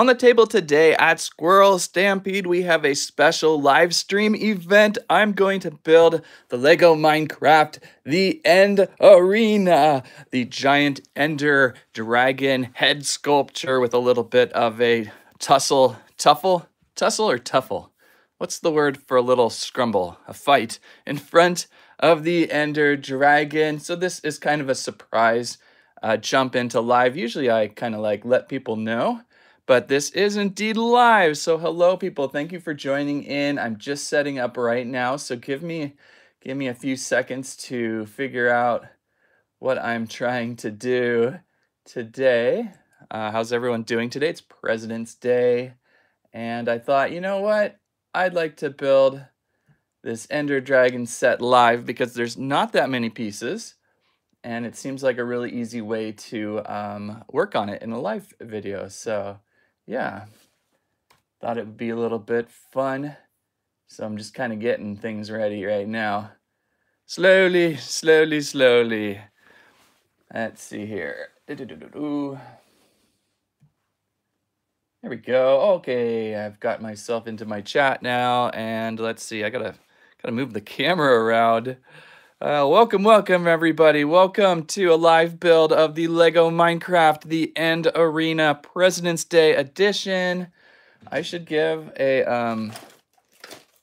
On the table today at Squirrel Stampede, we have a special live stream event. I'm going to build the Lego Minecraft The End Arena, the giant ender dragon head sculpture with a little bit of a tussle, tuffle, tussle or tuffle? What's the word for a little scrumble, a fight in front of the ender dragon? So this is kind of a surprise uh, jump into live. Usually I kind of like let people know but this is indeed live. So hello people, thank you for joining in. I'm just setting up right now, so give me give me a few seconds to figure out what I'm trying to do today. Uh, how's everyone doing today? It's President's Day, and I thought, you know what? I'd like to build this Ender Dragon set live because there's not that many pieces, and it seems like a really easy way to um, work on it in a live video. So yeah, thought it would be a little bit fun. So I'm just kind of getting things ready right now. Slowly, slowly, slowly. Let's see here. There we go. Okay, I've got myself into my chat now, and let's see. I gotta gotta move the camera around. Uh, welcome, welcome, everybody. Welcome to a live build of the LEGO Minecraft The End Arena President's Day Edition. I should give a um,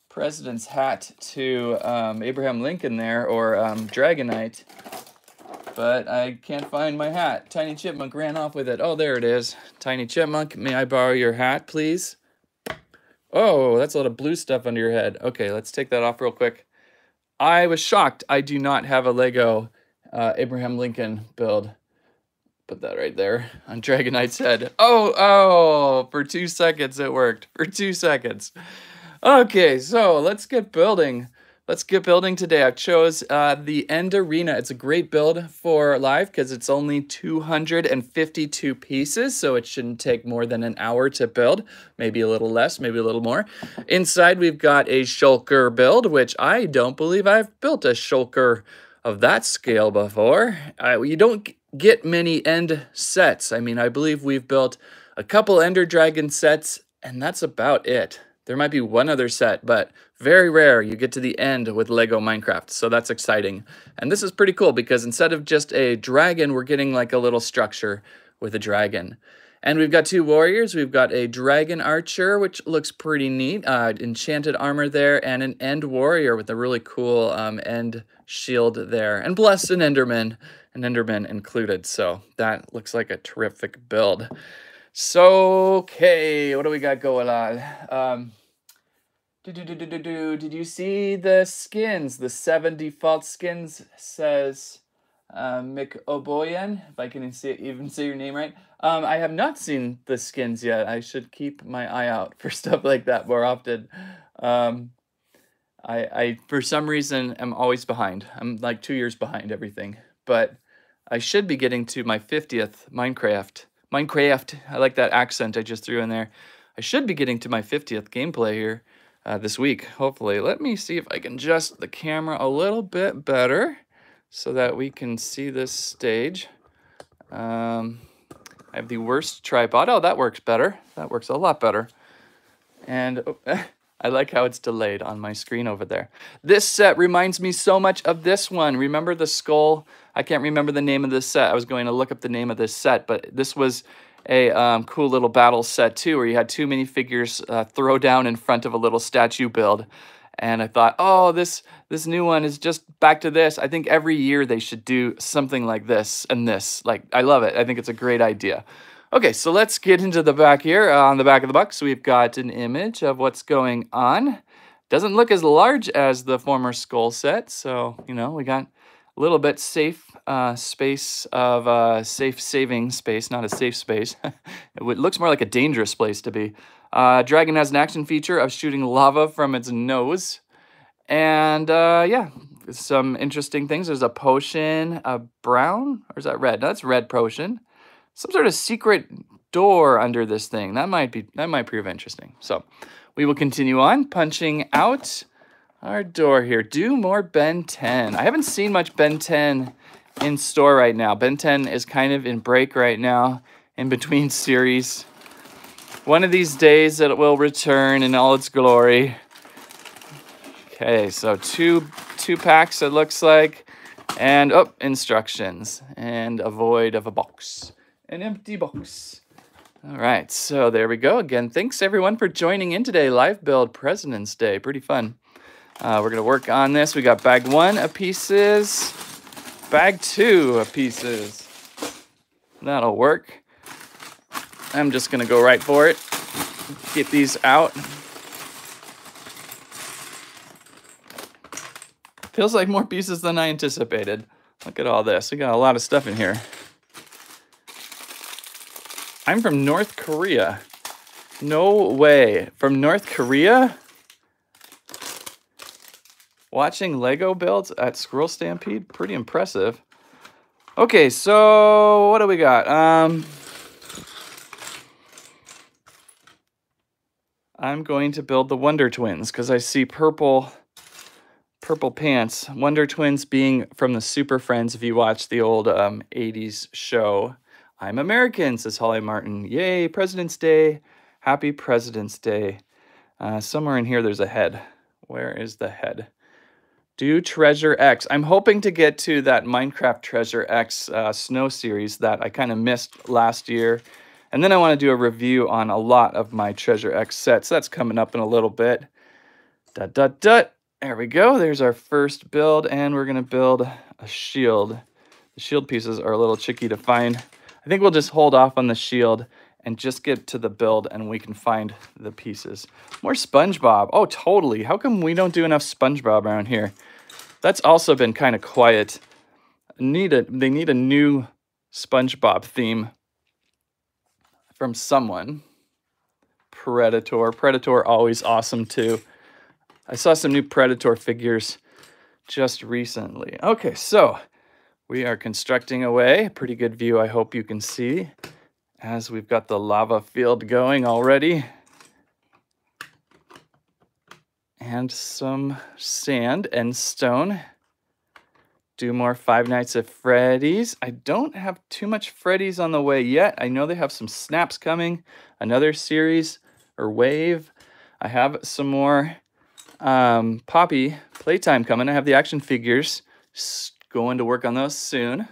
president's hat to um, Abraham Lincoln there, or um, Dragonite, but I can't find my hat. Tiny Chipmunk ran off with it. Oh, there it is. Tiny Chipmunk, may I borrow your hat, please? Oh, that's a lot of blue stuff under your head. Okay, let's take that off real quick. I was shocked I do not have a Lego uh, Abraham Lincoln build. Put that right there on Dragonite's head. Oh, oh, for two seconds it worked. For two seconds. Okay, so let's get building. Let's get building today. I chose uh, the End Arena. It's a great build for live because it's only 252 pieces, so it shouldn't take more than an hour to build. Maybe a little less, maybe a little more. Inside, we've got a shulker build, which I don't believe I've built a shulker of that scale before. You don't get many end sets. I mean, I believe we've built a couple Ender Dragon sets, and that's about it. There might be one other set, but very rare you get to the end with Lego Minecraft, so that's exciting. And this is pretty cool because instead of just a dragon, we're getting like a little structure with a dragon. And we've got two warriors. We've got a dragon archer, which looks pretty neat. Uh, enchanted armor there, and an end warrior with a really cool um, end shield there. And blessed an enderman, an enderman included. So that looks like a terrific build. So, okay, what do we got going on? Um, do, do, do, do, do, do. Did you see the skins? The seven default skins says uh, Mick O'Boyan, if I can see, even say your name right. Um, I have not seen the skins yet. I should keep my eye out for stuff like that more often. Um, I, I, for some reason, am always behind. I'm like two years behind everything. But I should be getting to my 50th Minecraft Minecraft. I like that accent I just threw in there. I should be getting to my 50th gameplay here uh, this week, hopefully. Let me see if I can adjust the camera a little bit better so that we can see this stage. Um, I have the worst tripod. Oh, that works better. That works a lot better. And oh, I like how it's delayed on my screen over there. This set reminds me so much of this one. Remember the skull? I can't remember the name of this set. I was going to look up the name of this set, but this was a um, cool little battle set too, where you had two minifigures uh, throw down in front of a little statue build. And I thought, oh, this this new one is just back to this. I think every year they should do something like this and this. Like, I love it. I think it's a great idea. Okay, so let's get into the back here. Uh, on the back of the box, we've got an image of what's going on. Doesn't look as large as the former skull set, so, you know, we got little bit safe uh, space of uh, safe saving space, not a safe space. it looks more like a dangerous place to be. Uh, Dragon has an action feature of shooting lava from its nose. And uh, yeah, some interesting things. There's a potion, a brown, or is that red? No, that's red potion some sort of secret door under this thing. That might be that might prove interesting. So we will continue on punching out our door here. Do more Ben 10. I haven't seen much Ben 10 in store right now. Ben 10 is kind of in break right now in between series. One of these days that it will return in all its glory. Okay, so two two packs it looks like. And oh, instructions. And a void of a box. An empty box. All right, so there we go. Again, thanks everyone for joining in today. Live build President's Day. Pretty fun. Uh, we're going to work on this. We got bag one of pieces, bag two of pieces. That'll work. I'm just going to go right for it. Get these out. Feels like more pieces than I anticipated. Look at all this. We got a lot of stuff in here. I'm from North Korea. No way. From North Korea? Watching Lego builds at Squirrel Stampede? Pretty impressive. Okay, so what do we got? Um, I'm going to build the Wonder Twins because I see purple purple pants. Wonder Twins being from the Super Friends if you watch the old um, 80s show. I'm American, says Holly Martin. Yay, President's Day. Happy President's Day. Uh, somewhere in here there's a head. Where is the head? Do Treasure X. I'm hoping to get to that Minecraft Treasure X uh, snow series that I kind of missed last year. And then I want to do a review on a lot of my Treasure X sets. That's coming up in a little bit. Dut, dut, dut. There we go. There's our first build, and we're going to build a shield. The shield pieces are a little tricky to find. I think we'll just hold off on the shield and just get to the build and we can find the pieces. More SpongeBob. Oh, totally. How come we don't do enough SpongeBob around here? That's also been kind of quiet. Need a, they need a new SpongeBob theme from someone. Predator. Predator always awesome too. I saw some new Predator figures just recently. Okay, so we are constructing away. Pretty good view, I hope you can see, as we've got the lava field going already. And some sand and stone. Do more Five Nights at Freddy's. I don't have too much Freddy's on the way yet. I know they have some snaps coming, another series or wave. I have some more um, Poppy playtime coming. I have the action figures going to work on those soon.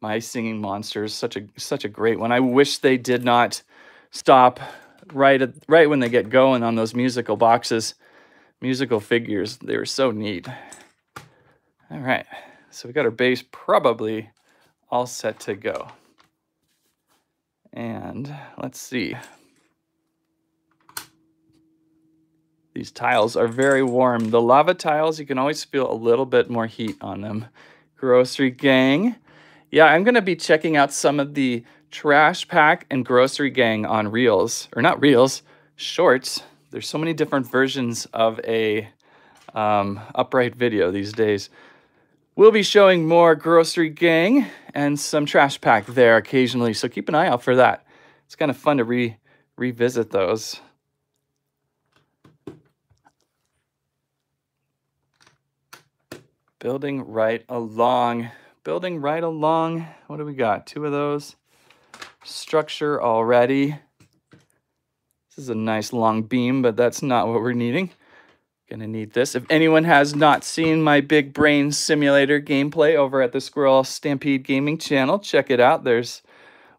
My Singing Monsters, such a such a great one. I wish they did not stop right at, right when they get going on those musical boxes, musical figures. They were so neat. All right, so we got our base probably all set to go. And let's see. These tiles are very warm. The lava tiles, you can always feel a little bit more heat on them. Grocery Gang. Yeah, I'm going to be checking out some of the Trash Pack and Grocery Gang on Reels. Or not Reels, Shorts. There's so many different versions of a um, upright video these days. We'll be showing more Grocery Gang and some Trash Pack there occasionally, so keep an eye out for that. It's kind of fun to re revisit those. Building right along. Building right along. What do we got? Two of those. Structure already. This is a nice long beam, but that's not what we're needing. Gonna need this. If anyone has not seen my Big Brain Simulator gameplay over at the Squirrel Stampede Gaming channel, check it out. There's,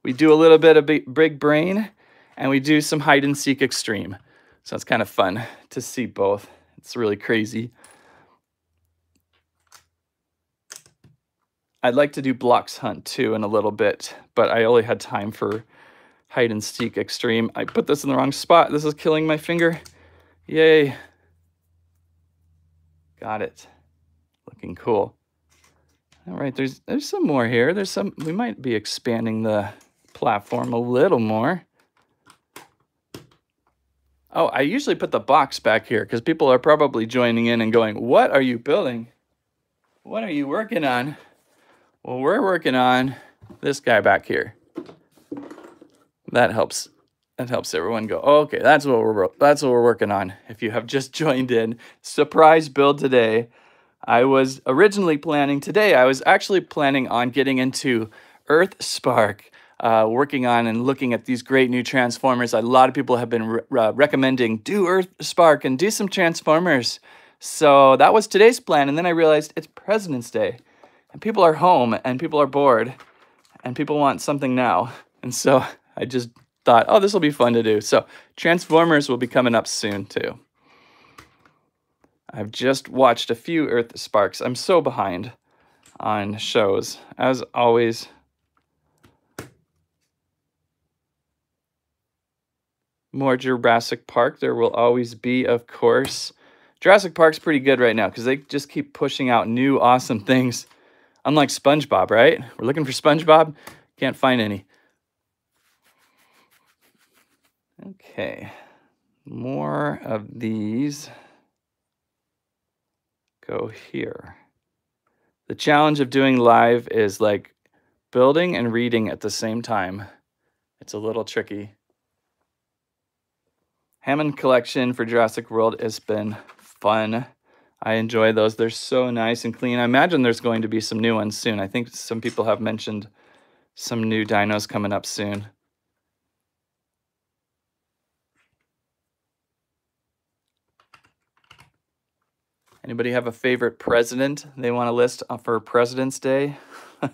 we do a little bit of Big Brain, and we do some Hide and Seek Extreme. So it's kind of fun to see both. It's really crazy. I'd like to do Blox Hunt too in a little bit, but I only had time for Hide and Seek Extreme. I put this in the wrong spot. This is killing my finger. Yay. Got it. Looking cool. All right, there's there's some more here. There's some, we might be expanding the platform a little more. Oh, I usually put the box back here because people are probably joining in and going, what are you building? What are you working on? Well, we're working on this guy back here. That helps. That helps everyone go, oh, okay, that's what we're that's what we're working on. If you have just joined in, surprise build today. I was originally planning today, I was actually planning on getting into Earth Spark. uh, working on and looking at these great new Transformers. A lot of people have been re uh, recommending do Earth Spark and do some Transformers. So that was today's plan. And then I realized it's President's Day and people are home and people are bored and people want something now. And so I just thought, oh, this will be fun to do. So Transformers will be coming up soon too. I've just watched a few Earth Sparks. I'm so behind on shows, as always. More Jurassic Park, there will always be, of course. Jurassic Park's pretty good right now because they just keep pushing out new awesome things. Unlike SpongeBob, right? We're looking for SpongeBob, can't find any. Okay, more of these go here. The challenge of doing live is like building and reading at the same time. It's a little tricky. Hammond collection for Jurassic World has been fun. I enjoy those. They're so nice and clean. I imagine there's going to be some new ones soon. I think some people have mentioned some new dinos coming up soon. Anybody have a favorite president they want to list uh, for President's Day?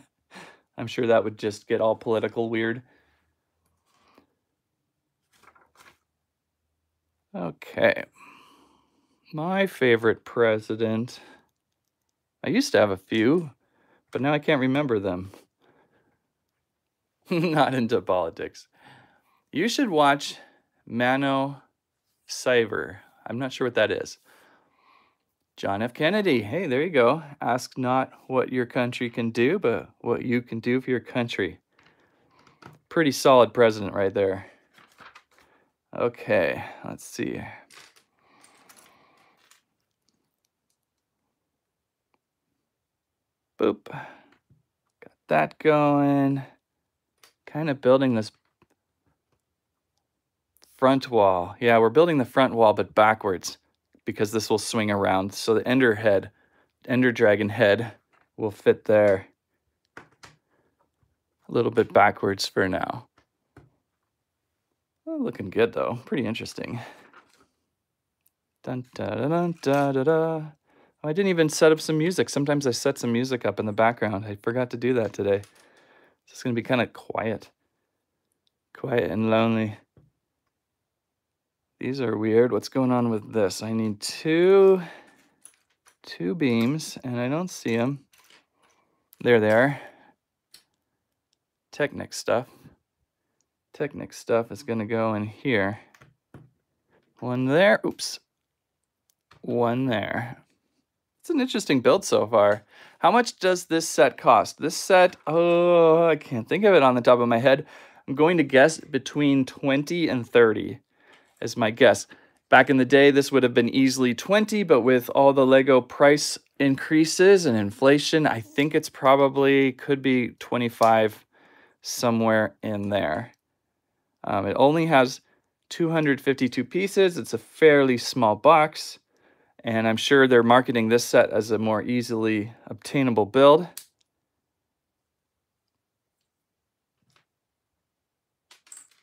I'm sure that would just get all political weird. Okay. My favorite president. I used to have a few, but now I can't remember them. Not into politics. You should watch Mano Cyber. I'm not sure what that is. John F. Kennedy. Hey, there you go. Ask not what your country can do, but what you can do for your country. Pretty solid president right there. Okay, let's see. Boop. Got that going. Kind of building this front wall. Yeah, we're building the front wall, but backwards because this will swing around. So the ender head, ender dragon head will fit there. A little bit backwards for now. Oh, looking good though, pretty interesting. Dun, da, da, dun, da, da, da. I didn't even set up some music. Sometimes I set some music up in the background. I forgot to do that today. It's just gonna be kind of quiet. Quiet and lonely. These are weird. What's going on with this? I need two, two beams, and I don't see them. There they are. Technic stuff. Technic stuff is going to go in here. One there. Oops. One there. It's an interesting build so far. How much does this set cost? This set, oh, I can't think of it on the top of my head. I'm going to guess between 20 and 30 as my guess. Back in the day, this would have been easily 20, but with all the Lego price increases and inflation, I think it's probably could be 25 somewhere in there. Um, it only has 252 pieces. It's a fairly small box, and I'm sure they're marketing this set as a more easily obtainable build.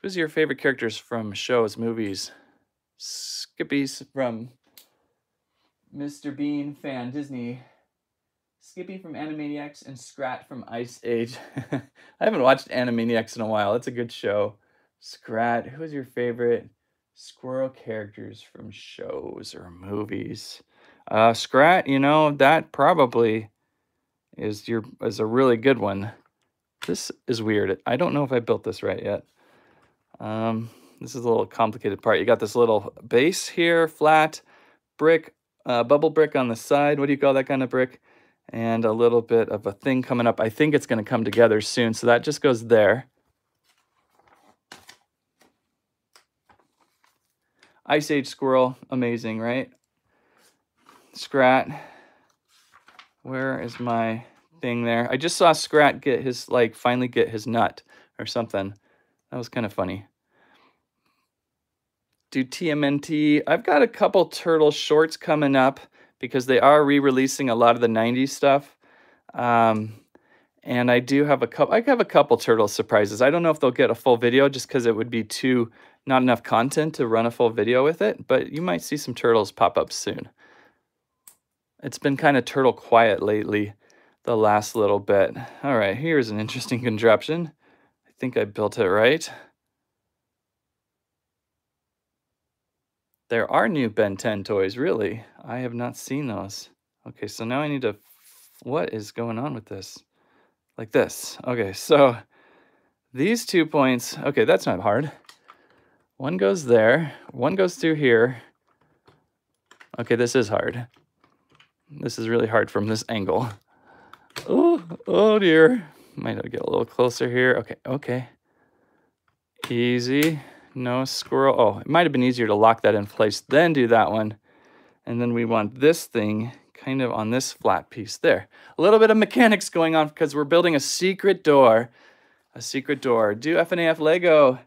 Who's your favorite characters from shows, movies? Skippy's from Mr. Bean fan Disney. Skippy from Animaniacs and Scrat from Ice Age. I haven't watched Animaniacs in a while. It's a good show. Scrat, who's your favorite squirrel characters from shows or movies? Uh, Scrat, you know, that probably is your is a really good one. This is weird. I don't know if I built this right yet. Um, this is a little complicated part. You got this little base here, flat brick, uh, bubble brick on the side. What do you call that kind of brick? And a little bit of a thing coming up. I think it's going to come together soon. So that just goes there. Ice Age Squirrel, amazing, right? Scrat, where is my thing there? I just saw Scrat get his, like, finally get his nut or something. That was kind of funny. Do TMNT. I've got a couple Turtle shorts coming up because they are re-releasing a lot of the 90s stuff. Um, And I do have a couple, I have a couple turtle surprises. I don't know if they'll get a full video just because it would be too, not enough content to run a full video with it, but you might see some turtles pop up soon. It's been kind of turtle quiet lately, the last little bit. All right, here's an interesting contraption. I think I built it right. There are new Ben 10 toys, really. I have not seen those. Okay, so now I need to, what is going on with this? Like this. Okay, so these two points, okay, that's not hard. One goes there, one goes through here. Okay, this is hard. This is really hard from this angle. Oh, oh dear. Might have to get a little closer here. Okay, okay. Easy. No squirrel. Oh, it might have been easier to lock that in place, then do that one. And then we want this thing kind of on this flat piece there. A little bit of mechanics going on because we're building a secret door. A secret door. Do FNAF Lego.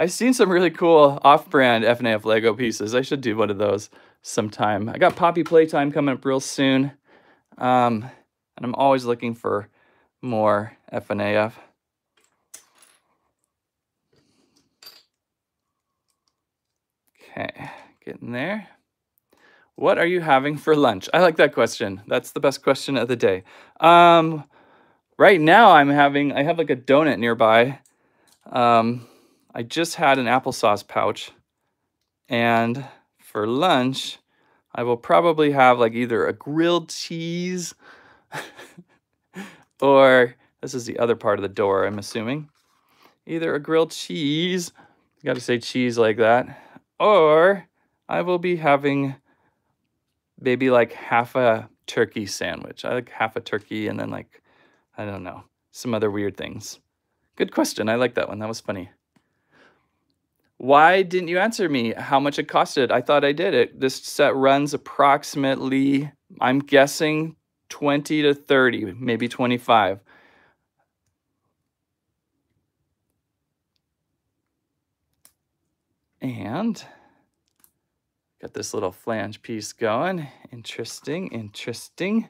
I've seen some really cool off-brand FNAF Lego pieces. I should do one of those sometime. I got Poppy Playtime coming up real soon. Um, and I'm always looking for more FNAF. Okay, getting there. What are you having for lunch? I like that question. That's the best question of the day. Um, right now I'm having, I have like a donut nearby. Um, I just had an applesauce pouch and for lunch, I will probably have like either a grilled cheese or this is the other part of the door, I'm assuming. Either a grilled cheese, you got to say cheese like that, or I will be having maybe like half a turkey sandwich. I like half a turkey and then like, I don't know, some other weird things. Good question. I like that one. That was funny. Why didn't you answer me how much it costed? I thought I did it. This set runs approximately, I'm guessing 20 to 30, maybe 25. And got this little flange piece going. Interesting, interesting.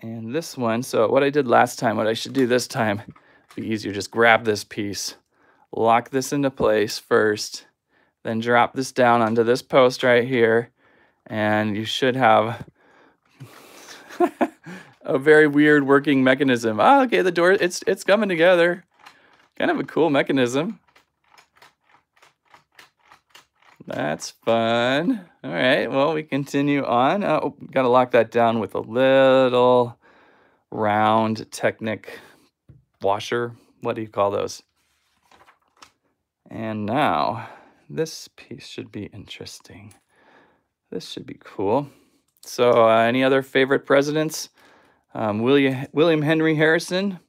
And this one, so what I did last time, what I should do this time, be easier, just grab this piece lock this into place first, then drop this down onto this post right here, and you should have a very weird working mechanism. Oh, okay, the door, it's, it's coming together. Kind of a cool mechanism. That's fun. All right, well, we continue on. Uh, oh, got to lock that down with a little round Technic washer. What do you call those? And now, this piece should be interesting. This should be cool. So, uh, any other favorite presidents? Um, William, William Henry Harrison.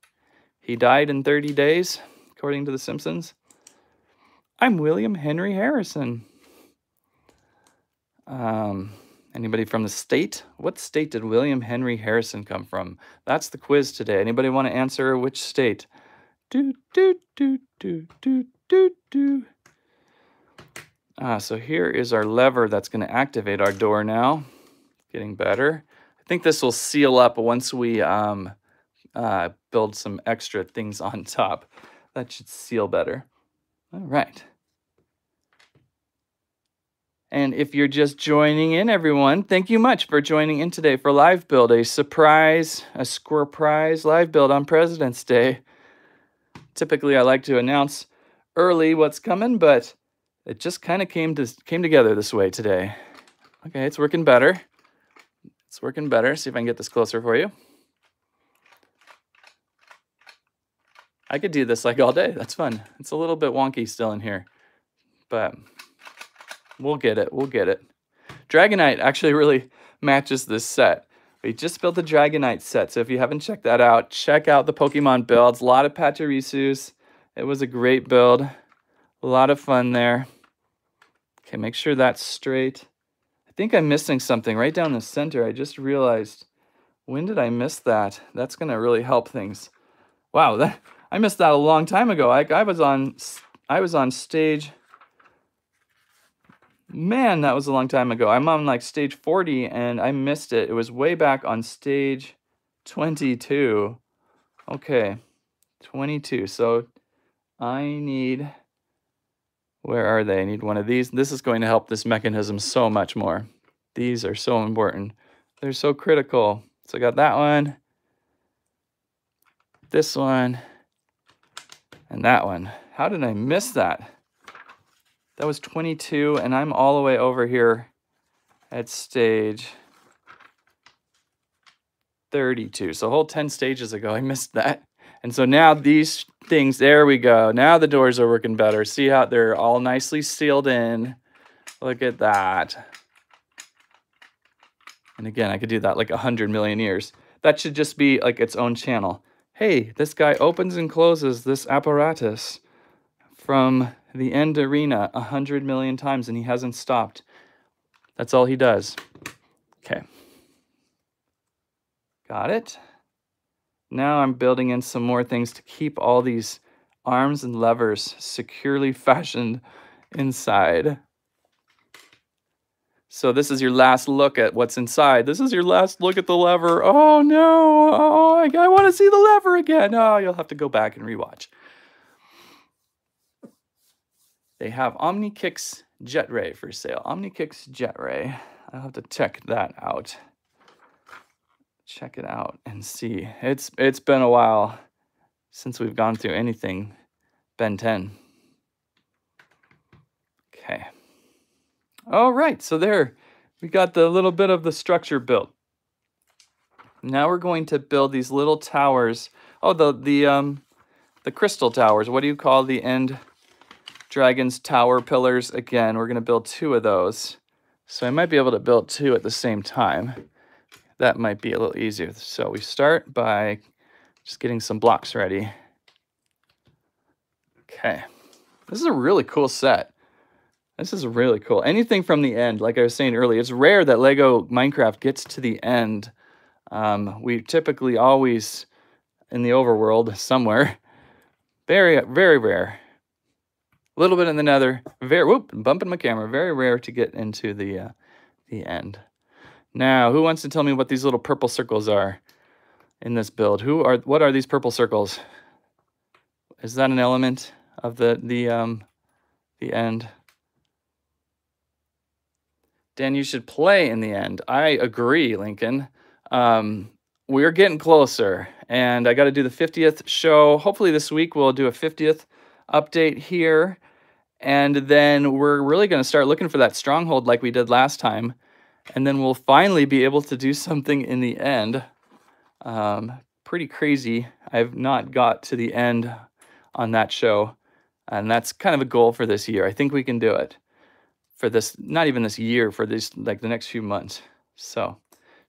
He died in 30 days, according to The Simpsons. I'm William Henry Harrison. Um, anybody from the state? What state did William Henry Harrison come from? That's the quiz today. Anybody want to answer which state? Do, do, do, do, do, do, do. Ah, so here is our lever that's going to activate our door now. Getting better. I think this will seal up once we um, uh, build some extra things on top. That should seal better. All right. And if you're just joining in, everyone, thank you much for joining in today for Live Build, a surprise, a squirrel prize live build on President's Day. Typically, I like to announce early what's coming, but it just kind of came to came together this way today. Okay, it's working better. It's working better. See if I can get this closer for you. I could do this like all day. That's fun. It's a little bit wonky still in here, but we'll get it. We'll get it. Dragonite actually really matches this set. We just built the Dragonite set, so if you haven't checked that out, check out the Pokemon builds. A lot of Pachirisus, it was a great build. A lot of fun there. Okay, make sure that's straight. I think I'm missing something right down the center. I just realized, when did I miss that? That's to really help things. Wow, that I missed that a long time ago. I, I was on I was on stage Man, that was a long time ago. I'm on like stage 40 and I missed it. It was way back on stage 22. Okay, 22. So I need, where are they? I need one of these. This is going to help this mechanism so much more. These are so important. They're so critical. So I got that one, this one, and that one. How did I miss that? That was 22, and I'm all the way over here at stage 32. So a whole 10 stages ago, I missed that. And so now these things, there we go. Now the doors are working better. See how they're all nicely sealed in. Look at that. And again, I could do that like a hundred million years. That should just be like its own channel. Hey, this guy opens and closes this apparatus from the end arena a hundred million times and he hasn't stopped. That's all he does. Okay. Got it. Now I'm building in some more things to keep all these arms and levers securely fashioned inside. So this is your last look at what's inside. This is your last look at the lever. Oh no, oh, I, I want to see the lever again. Oh, you'll have to go back and rewatch. They have OmniKix Jet Ray for sale. OmniKix Jet Ray. I'll have to check that out check it out and see. It's it's been a while since we've gone through anything Ben 10. Okay. All right, so there we got the little bit of the structure built. Now we're going to build these little towers. Oh, the the um the crystal towers. What do you call the end dragon's tower pillars? Again, we're going to build two of those. So I might be able to build two at the same time that might be a little easier. So we start by just getting some blocks ready. Okay. This is a really cool set. This is really cool. Anything from the end, like I was saying earlier, it's rare that Lego Minecraft gets to the end. Um, we typically always in the overworld somewhere. Very, very rare. A little bit in the nether. Very, whoop, bumping my camera. Very rare to get into the, uh, the end. Now, who wants to tell me what these little purple circles are in this build? Who are what are these purple circles? Is that an element of the the um the end? Dan, you should play in the end. I agree, Lincoln. Um, we're getting closer, and I got to do the 50th show. Hopefully, this week we'll do a 50th update here. And then we're really going to start looking for that stronghold like we did last time and then we'll finally be able to do something in the end. Um, pretty crazy. I've not got to the end on that show, and that's kind of a goal for this year. I think we can do it for this, not even this year, for this like the next few months. So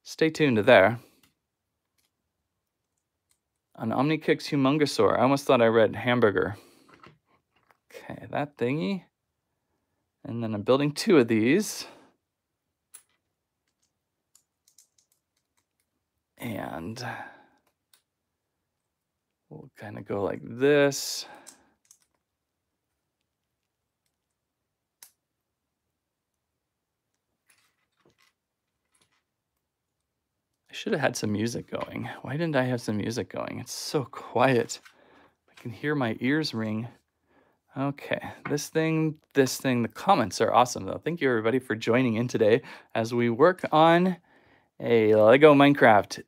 stay tuned to there. An OmniKix Humongosaur. I almost thought I read hamburger. Okay, that thingy. And then I'm building two of these. And we'll kind of go like this. I should have had some music going. Why didn't I have some music going? It's so quiet. I can hear my ears ring. Okay, this thing, this thing, the comments are awesome though. Thank you everybody for joining in today as we work on a Lego Minecraft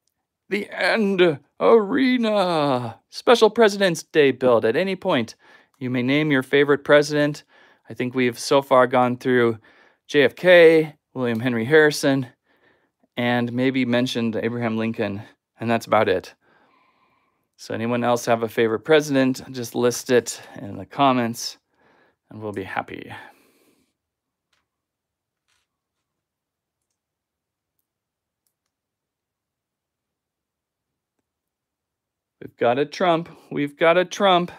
the End Arena Special President's Day build. At any point, you may name your favorite president. I think we've so far gone through JFK, William Henry Harrison, and maybe mentioned Abraham Lincoln, and that's about it. So anyone else have a favorite president, just list it in the comments, and we'll be happy. We've got a Trump. We've got a Trump.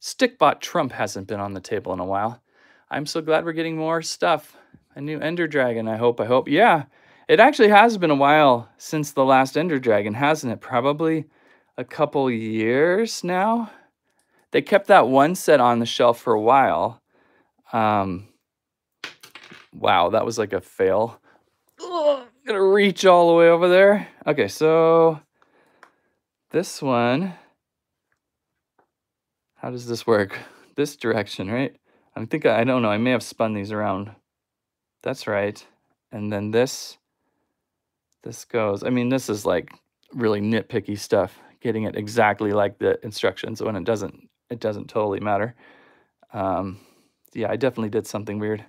Stikbot Trump hasn't been on the table in a while. I'm so glad we're getting more stuff. A new Ender Dragon, I hope. I hope. Yeah, it actually has been a while since the last Ender Dragon, hasn't it? Probably a couple years now. They kept that one set on the shelf for a while. Um, wow, that was like a fail. Ugh, gonna reach all the way over there. Okay, so this one, how does this work? This direction, right? I think, I don't know, I may have spun these around. That's right. And then this, this goes, I mean, this is like really nitpicky stuff, getting it exactly like the instructions when it doesn't, it doesn't totally matter. Um, yeah, I definitely did something weird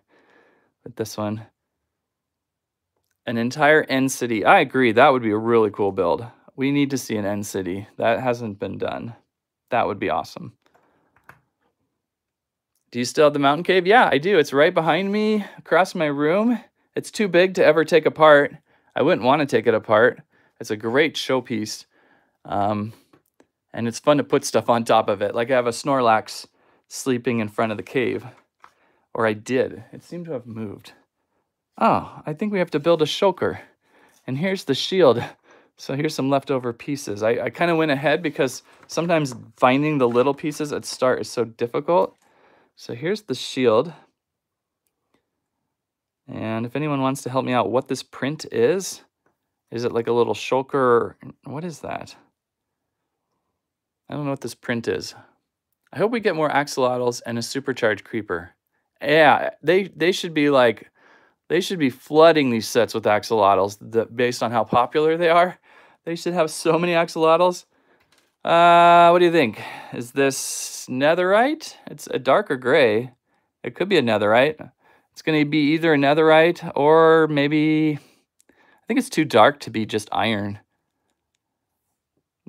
with this one. An entire end city. I agree. That would be a really cool build. We need to see an end city. That hasn't been done. That would be awesome. Do you still have the mountain cave? Yeah, I do. It's right behind me across my room. It's too big to ever take apart. I wouldn't want to take it apart. It's a great showpiece. Um, and it's fun to put stuff on top of it. Like I have a Snorlax sleeping in front of the cave. Or I did. It seemed to have moved. Oh, I think we have to build a shulker. And here's the shield. So here's some leftover pieces. I, I kind of went ahead because sometimes finding the little pieces at start is so difficult. So here's the shield. And if anyone wants to help me out what this print is, is it like a little shulker? What is that? I don't know what this print is. I hope we get more axolotls and a supercharged creeper. Yeah, they they should be like they should be flooding these sets with axolotls that, based on how popular they are. They should have so many axolotls. Uh, what do you think? Is this netherite? It's a darker gray. It could be a netherite. It's going to be either a netherite or maybe... I think it's too dark to be just iron.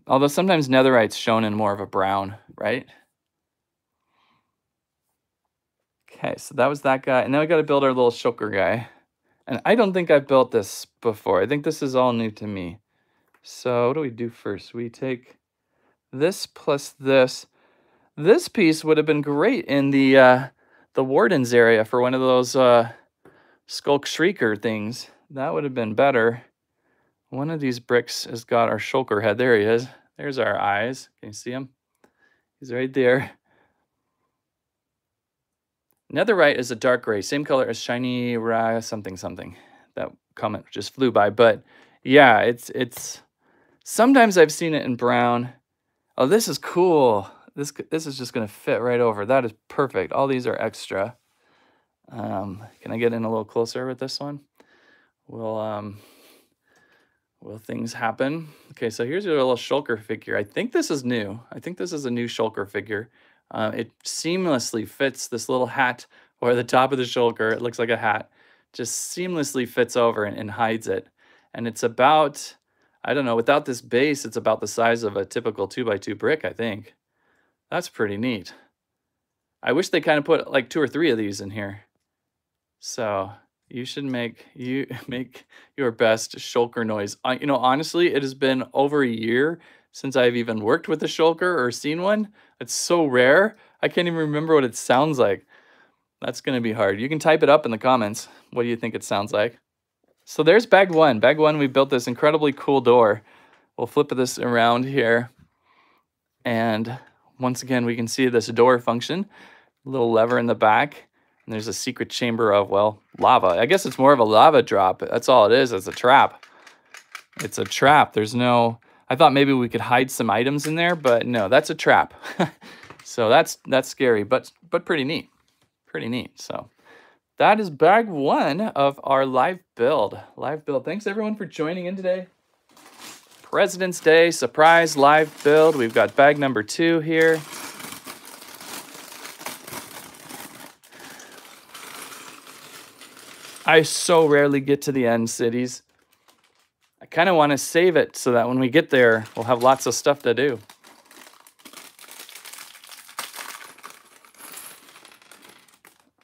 Although sometimes netherite's shown in more of a brown, right? Okay, so that was that guy. And now we got to build our little shulker guy. And I don't think I've built this before. I think this is all new to me. So what do we do first? We take this plus this. This piece would have been great in the uh, the Warden's area for one of those uh, Sculk Shrieker things. That would have been better. One of these bricks has got our shulker head. There he is. There's our eyes. Can you see him? He's right there. Netherite is a dark gray, same color as shiny ra something something. That comment just flew by, but yeah, it's it's. Sometimes I've seen it in brown. Oh, this is cool. This this is just gonna fit right over. That is perfect. All these are extra. Um, can I get in a little closer with this one? Will um, will things happen? Okay, so here's your little shulker figure. I think this is new. I think this is a new shulker figure. Uh, it seamlessly fits this little hat or the top of the shulker. It looks like a hat. Just seamlessly fits over and, and hides it. And it's about, I don't know, without this base, it's about the size of a typical 2x2 brick, I think. That's pretty neat. I wish they kind of put like two or three of these in here. So you should make you make your best shulker noise. You know, honestly, it has been over a year since I've even worked with a shulker or seen one. It's so rare. I can't even remember what it sounds like. That's going to be hard. You can type it up in the comments. What do you think it sounds like? So there's bag one. Bag one, we built this incredibly cool door. We'll flip this around here. And once again, we can see this door function. Little lever in the back. And there's a secret chamber of, well, lava. I guess it's more of a lava drop. That's all it is. It's a trap. It's a trap. There's no I thought maybe we could hide some items in there, but no, that's a trap. so that's that's scary, but but pretty neat. Pretty neat. So that is bag one of our live build. Live build. Thanks everyone for joining in today. President's Day surprise live build. We've got bag number two here. I so rarely get to the end cities I kind of want to save it so that when we get there, we'll have lots of stuff to do.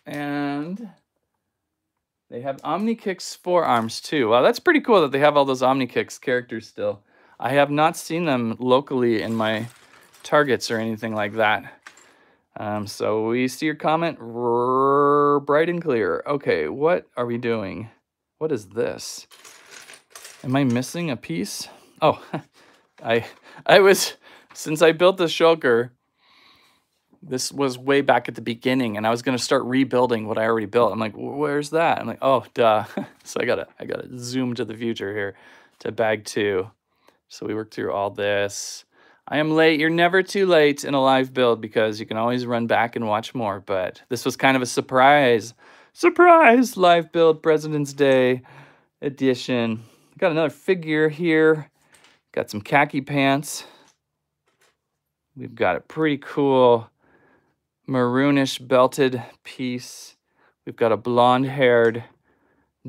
And they have Omnikix forearms too. Wow, that's pretty cool that they have all those Omnikix characters still. I have not seen them locally in my targets or anything like that. Um, so we see your comment bright and clear. Okay, what are we doing? What is this? Am I missing a piece? Oh, I I was since I built the shulker, this was way back at the beginning, and I was gonna start rebuilding what I already built. I'm like, where's that? I'm like, oh, duh. so I gotta, I gotta zoom to the future here to bag two. So we worked through all this. I am late. You're never too late in a live build because you can always run back and watch more. But this was kind of a surprise, surprise live build President's Day edition. Got another figure here. Got some khaki pants. We've got a pretty cool maroonish belted piece. We've got a blonde haired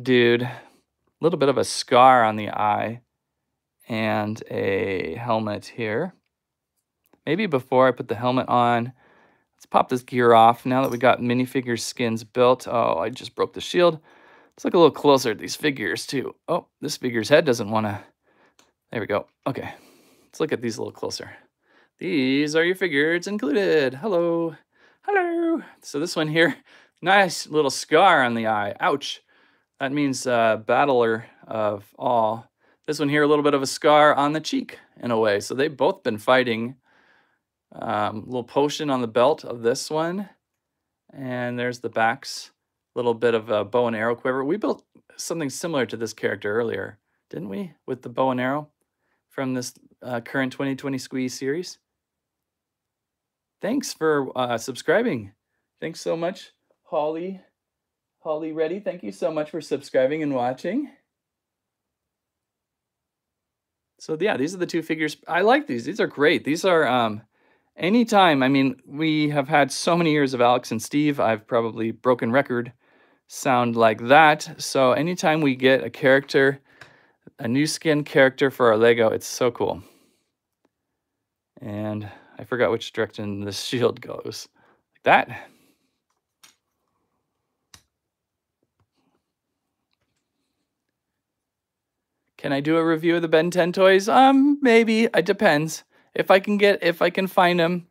dude, a little bit of a scar on the eye, and a helmet here. Maybe before I put the helmet on, let's pop this gear off. Now that we got minifigure skins built, oh, I just broke the shield. Let's look a little closer at these figures too. Oh, this figure's head doesn't want to, there we go. Okay, let's look at these a little closer. These are your figures included. Hello. Hello. So this one here, nice little scar on the eye. Ouch. That means uh, battler of all. This one here, a little bit of a scar on the cheek in a way. So they've both been fighting. Um, little potion on the belt of this one. And there's the backs. Little bit of a bow and arrow quiver. We built something similar to this character earlier, didn't we? With the bow and arrow from this uh, current 2020 Squeeze series. Thanks for uh, subscribing. Thanks so much, Holly. Holly Ready, thank you so much for subscribing and watching. So yeah, these are the two figures. I like these. These are great. These are um anytime, I mean, we have had so many years of Alex and Steve. I've probably broken record sound like that. So anytime we get a character, a new skin character for our Lego, it's so cool. And I forgot which direction the shield goes. Like that. Can I do a review of the Ben 10 toys? Um, maybe. It depends. If I can get, if I can find them.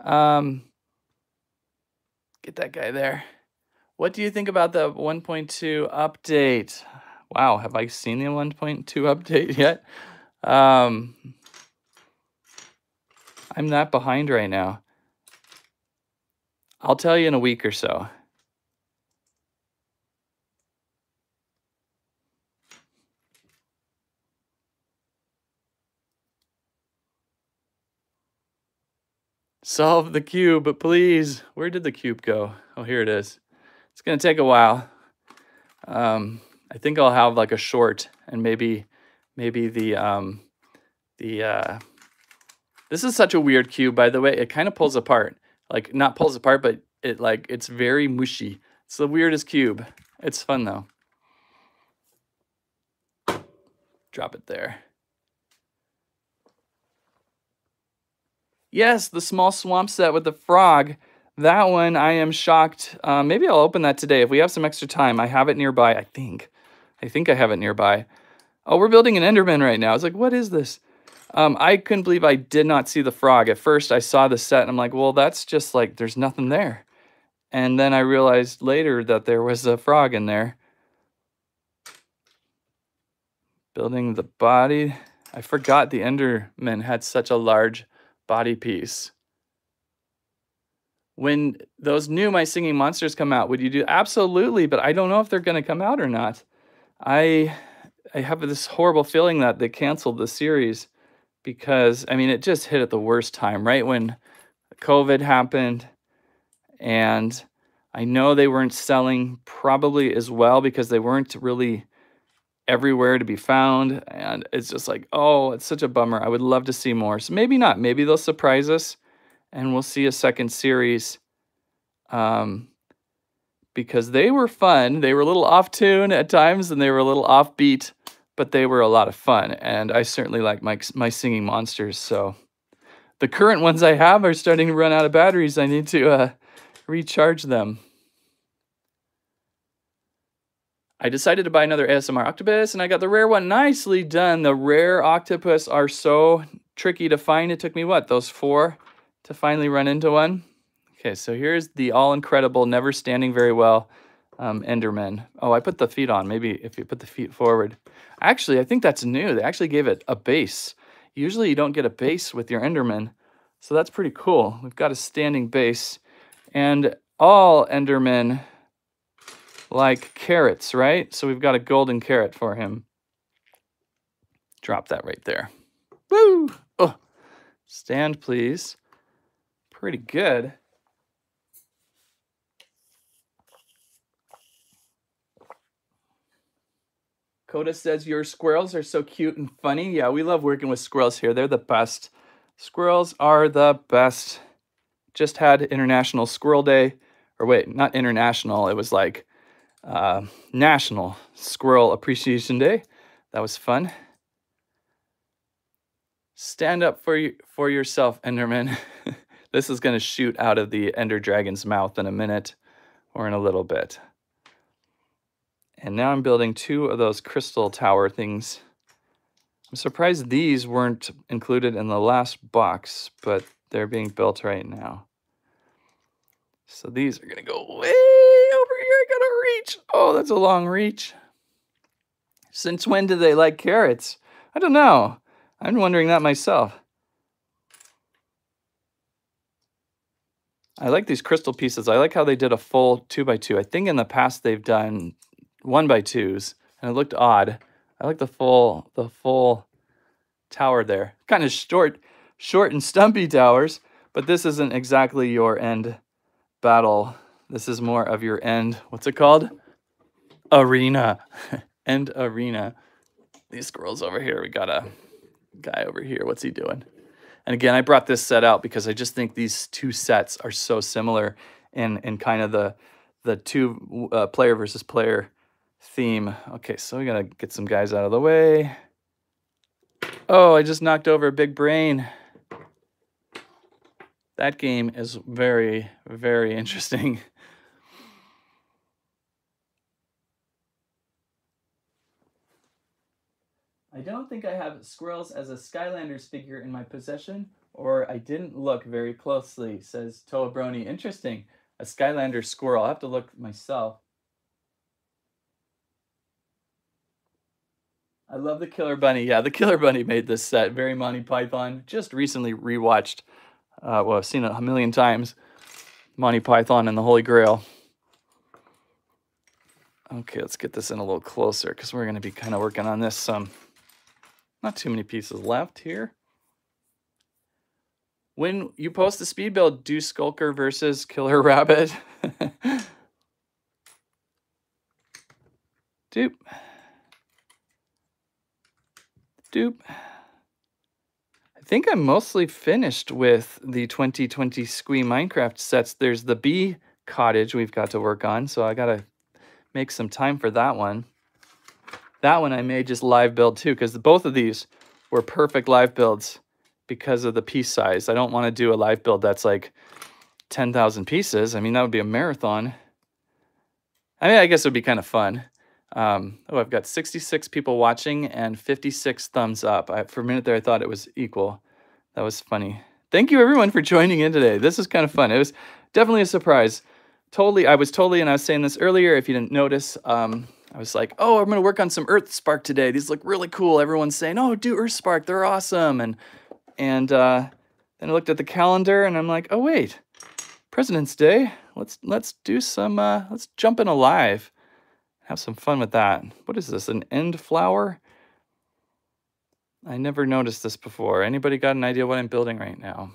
Um, get that guy there. What do you think about the 1.2 update? Wow, have I seen the 1.2 update yet? Um, I'm that behind right now. I'll tell you in a week or so. Solve the cube, but please. Where did the cube go? Oh, here it is. It's going to take a while. Um, I think I'll have like a short and maybe maybe the um, the uh, this is such a weird cube, by the way. It kind of pulls apart. Like, not pulls apart, but it like, it's very mushy. It's the weirdest cube. It's fun, though. Drop it there. Yes, the small swamp set with the frog. That one, I am shocked. Uh, maybe I'll open that today. If we have some extra time, I have it nearby, I think. I think I have it nearby. Oh, we're building an Enderman right now. It's like, what is this? Um, I couldn't believe I did not see the frog. At first, I saw the set and I'm like, well, that's just like, there's nothing there. And then I realized later that there was a frog in there. Building the body. I forgot the Enderman had such a large body piece. When those new My Singing Monsters come out, would you do? Absolutely, but I don't know if they're going to come out or not. I I have this horrible feeling that they canceled the series because I mean it just hit at the worst time, right when COVID happened, and I know they weren't selling probably as well because they weren't really everywhere to be found, and it's just like, oh, it's such a bummer. I would love to see more. So maybe not. Maybe they'll surprise us, and we'll see a second series. Um, because they were fun. They were a little off tune at times, and they were a little offbeat but they were a lot of fun. And I certainly like my, my singing monsters. So the current ones I have are starting to run out of batteries. I need to uh, recharge them. I decided to buy another ASMR octopus and I got the rare one. Nicely done. The rare octopus are so tricky to find. It took me what, those four to finally run into one? Okay, so here's the all incredible, never standing very well um, Enderman. Oh, I put the feet on. Maybe if you put the feet forward. Actually, I think that's new. They actually gave it a base. Usually you don't get a base with your Enderman. So that's pretty cool. We've got a standing base. And all Endermen like carrots, right? So we've got a golden carrot for him. Drop that right there. Woo! Oh, stand, please. Pretty good. Coda says your squirrels are so cute and funny. Yeah, we love working with squirrels here. They're the best. Squirrels are the best. Just had International Squirrel Day. Or wait, not international. It was like uh, National Squirrel Appreciation Day. That was fun. Stand up for you, for yourself, Enderman. this is going to shoot out of the Ender Dragon's mouth in a minute or in a little bit. And now I'm building two of those crystal tower things. I'm surprised these weren't included in the last box, but they're being built right now. So these are going to go way over here. I got to reach. Oh, that's a long reach. Since when do they like carrots? I don't know. I'm wondering that myself. I like these crystal pieces. I like how they did a full two by two. I think in the past they've done one by twos, and it looked odd. I like the full the full tower there. Kind of short, short and stumpy towers, but this isn't exactly your end battle. This is more of your end. What's it called? Arena. end arena. These squirrels over here. We got a guy over here. What's he doing? And again, I brought this set out because I just think these two sets are so similar in in kind of the the two uh, player versus player theme. Okay, so we gotta get some guys out of the way. Oh, I just knocked over a big brain. That game is very, very interesting. I don't think I have squirrels as a Skylanders figure in my possession, or I didn't look very closely, says Toa Brony. Interesting. A Skylander squirrel. I'll have to look myself. I love the Killer Bunny. Yeah, the Killer Bunny made this set. Very Monty Python. Just recently rewatched, uh, well, I've seen it a million times. Monty Python and the Holy Grail. Okay, let's get this in a little closer because we're going to be kind of working on this some. Not too many pieces left here. When you post the speed build, do Skulker versus Killer Rabbit. Dupe. Doop. I think I'm mostly finished with the 2020 Squee Minecraft sets. There's the bee cottage we've got to work on, so I gotta make some time for that one. That one I may just live build too, because both of these were perfect live builds because of the piece size. I don't want to do a live build that's like 10,000 pieces. I mean, that would be a marathon. I mean, I guess it would be kind of fun. Um, oh, I've got 66 people watching and 56 thumbs up. I, for a minute there, I thought it was equal. That was funny. Thank you everyone for joining in today. This is kind of fun. It was definitely a surprise. Totally, I was totally, and I was saying this earlier, if you didn't notice, um, I was like, oh, I'm going to work on some Earth Spark today. These look really cool. Everyone's saying, oh, do Earth Spark. They're awesome. And, and uh, then I looked at the calendar and I'm like, oh, wait, President's Day. Let's, let's do some, uh, let's jump in alive. Have some fun with that. What is this, an end flower? I never noticed this before. Anybody got an idea what I'm building right now?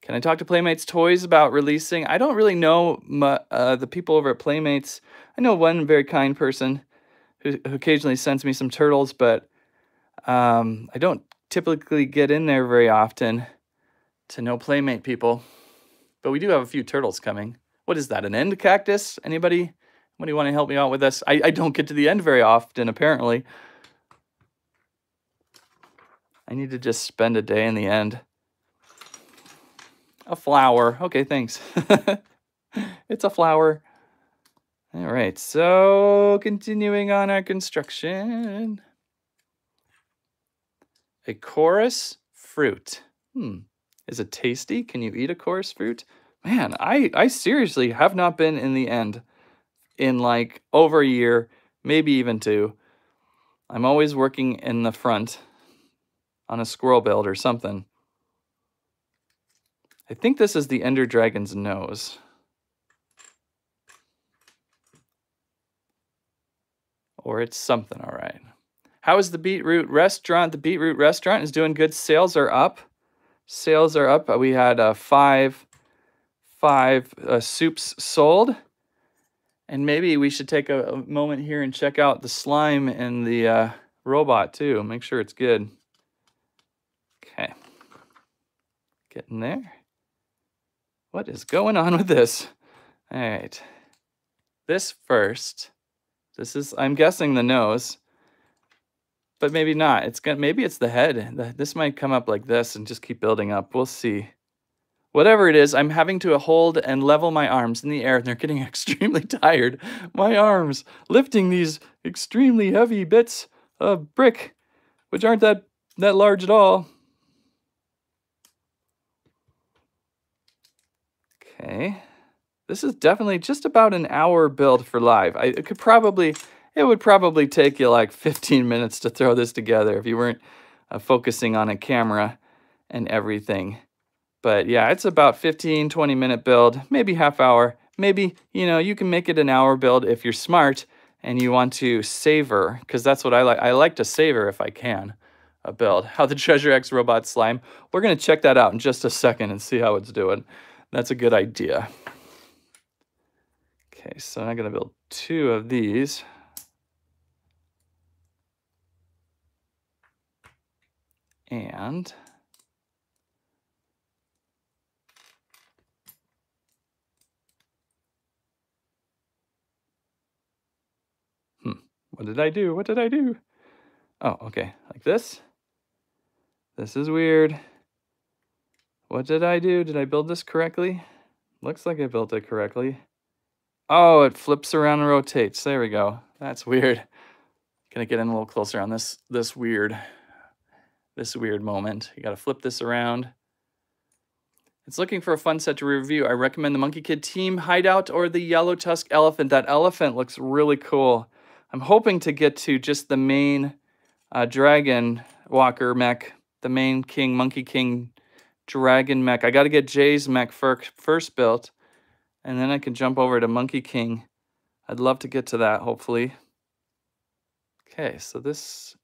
Can I talk to Playmates Toys about releasing? I don't really know my, uh, the people over at Playmates. I know one very kind person who, who occasionally sends me some turtles, but um, I don't typically get in there very often to know Playmate people. But we do have a few turtles coming. What is that, an end cactus? Anybody what do you want to help me out with this? I, I don't get to the end very often, apparently. I need to just spend a day in the end. A flower. Okay, thanks. it's a flower. All right, so continuing on our construction. A chorus fruit. Hmm. Is it tasty? Can you eat a chorus fruit? Man, I, I seriously have not been in the end in like over a year, maybe even two. I'm always working in the front on a squirrel build or something. I think this is the Ender Dragon's nose. Or it's something, all right. How is the Beetroot Restaurant? The Beetroot Restaurant is doing good. Sales are up. Sales are up. We had uh, five, five uh, soups sold. And maybe we should take a, a, moment here and check out the slime in the uh, robot too. Make sure it's good. Okay. Getting there. What is going on with this? All right. This first. This is, I'm guessing, the nose. But maybe not. It's gonna, Maybe it's the head. This might come up like this and just keep building up. We'll see. Whatever it is, I'm having to hold and level my arms in the air, and they're getting extremely tired. My arms lifting these extremely heavy bits of brick, which aren't that, that large at all. Okay. This is definitely just about an hour build for live. I it could probably, it would probably take you like 15 minutes to throw this together if you weren't uh, focusing on a camera and everything. But yeah, it's about 15, 20 minute build, maybe half hour. Maybe, you know, you can make it an hour build if you're smart and you want to savor, because that's what I like. I like to savor if I can a build. How the Treasure X Robot Slime. We're going to check that out in just a second and see how it's doing. That's a good idea. Okay, so I'm going to build two of these. And hmm, what did I do? What did I do? Oh, okay, like this. This is weird. What did I do? Did I build this correctly? Looks like I built it correctly. Oh, it flips around and rotates. There we go. That's weird. Gonna get in a little closer on this this weird this weird moment. You gotta flip this around. It's looking for a fun set to review. I recommend the Monkie Kid Team Hideout or the Yellow Tusk Elephant. That elephant looks really cool. I'm hoping to get to just the main uh, Dragon Walker mech, the main King, Monkey King Dragon mech. I got to get Jay's mech first built, and then I can jump over to Monkey King. I'd love to get to that, hopefully. Okay, so this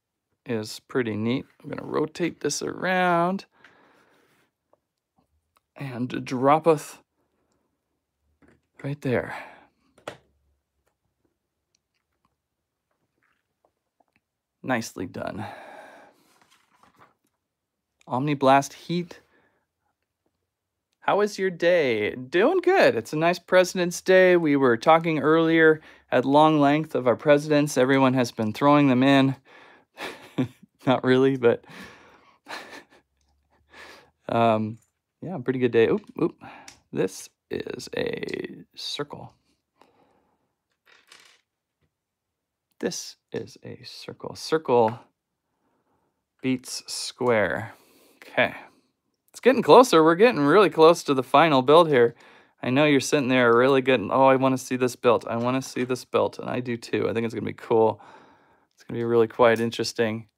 is pretty neat. I'm going to rotate this around and droppeth right there. Nicely done. Omniblast Heat how was your day? Doing good. It's a nice President's Day. We were talking earlier at long length of our presidents. Everyone has been throwing them in. Not really, but um, yeah, pretty good day. Oop, oop. This is a circle. This is a circle. Circle beats square. Okay. It's getting closer. We're getting really close to the final build here. I know you're sitting there really getting, oh, I want to see this built. I want to see this built. And I do too. I think it's going to be cool. It's going to be really quite interesting.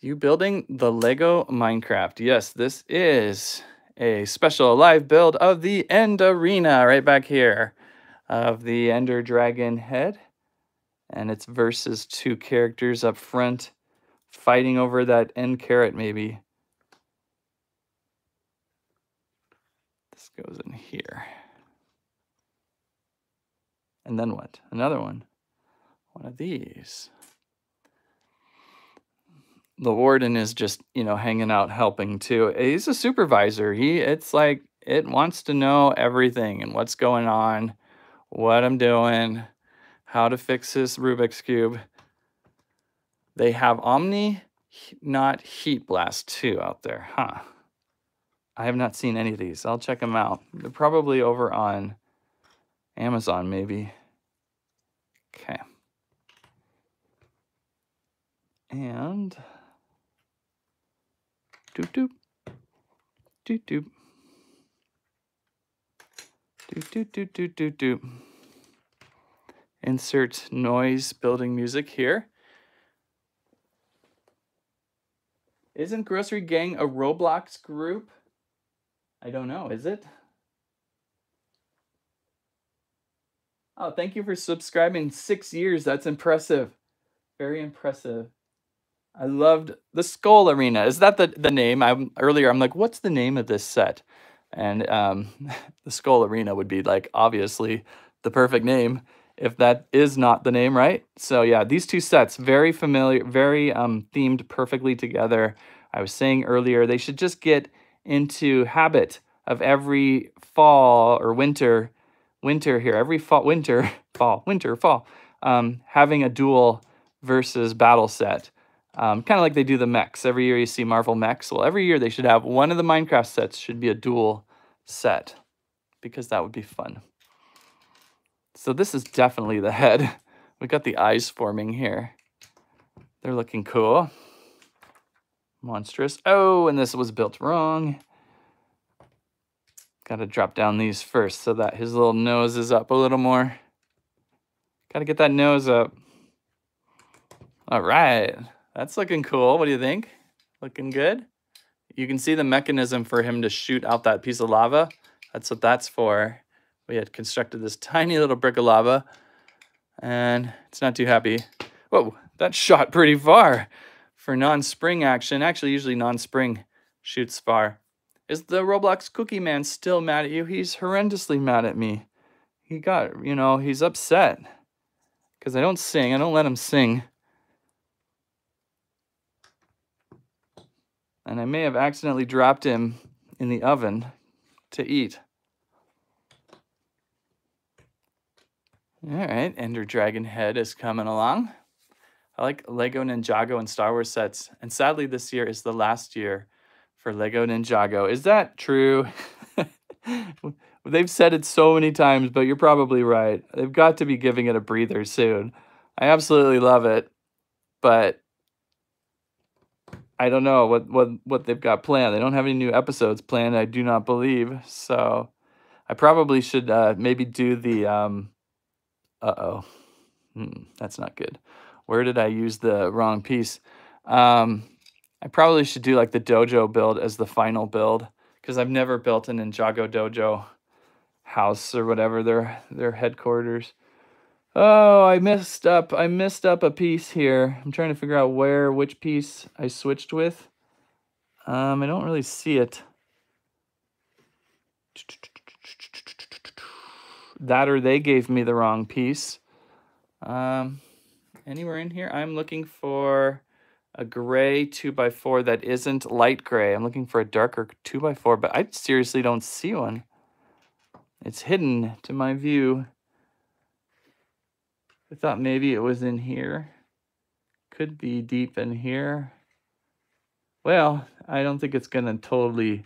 You building the Lego Minecraft. Yes, this is a special live build of the End Arena right back here of the Ender Dragon head. And it's versus two characters up front fighting over that end carrot maybe. This goes in here. And then what? Another one. One of these. The warden is just, you know, hanging out helping too. He's a supervisor. He it's like it wants to know everything and what's going on, what I'm doing, how to fix this Rubik's Cube. They have Omni, not Heat Blast 2 out there, huh? I have not seen any of these. I'll check them out. They're probably over on Amazon, maybe. Okay. And doop doop doop doop doop doop doop doop doop. Insert noise building music here. Isn't Grocery Gang a Roblox group? I don't know. Is it? Oh, thank you for subscribing. Six years. That's impressive. Very impressive. I loved the Skull Arena. Is that the, the name? I'm earlier. I'm like, what's the name of this set? And um, the Skull Arena would be like obviously the perfect name if that is not the name, right? So yeah, these two sets very familiar, very um, themed perfectly together. I was saying earlier they should just get into habit of every fall or winter, winter here, every fall, winter, fall, winter, fall, um, having a duel versus battle set. Um, kind of like they do the mechs. Every year you see Marvel mechs. Well, every year they should have one of the Minecraft sets should be a dual set because that would be fun. So this is definitely the head. We got the eyes forming here. They're looking cool. Monstrous. Oh, and this was built wrong. Got to drop down these first so that his little nose is up a little more. Got to get that nose up. All right. That's looking cool. What do you think? Looking good? You can see the mechanism for him to shoot out that piece of lava. That's what that's for. We had constructed this tiny little brick of lava and it's not too happy. Whoa, that shot pretty far for non-spring action. Actually, usually non-spring shoots far. Is the Roblox Cookie Man still mad at you? He's horrendously mad at me. He got, you know, he's upset because I don't sing. I don't let him sing. And I may have accidentally dropped him in the oven to eat. All right, Ender Dragon Head is coming along. I like Lego Ninjago and Star Wars sets. And sadly, this year is the last year for Lego Ninjago. Is that true? They've said it so many times, but you're probably right. They've got to be giving it a breather soon. I absolutely love it, but I don't know what, what, what they've got planned. They don't have any new episodes planned, I do not believe. So I probably should uh, maybe do the... Um, uh-oh. Hmm, that's not good. Where did I use the wrong piece? Um, I probably should do like the dojo build as the final build because I've never built an Ninjago dojo house or whatever their their headquarters. Oh, I messed up. I messed up a piece here. I'm trying to figure out where, which piece I switched with. Um, I don't really see it. That or they gave me the wrong piece. Um, anywhere in here? I'm looking for a gray 2x4 that isn't light gray. I'm looking for a darker 2x4, but I seriously don't see one. It's hidden to my view. I thought maybe it was in here. Could be deep in here. Well, I don't think it's going to totally,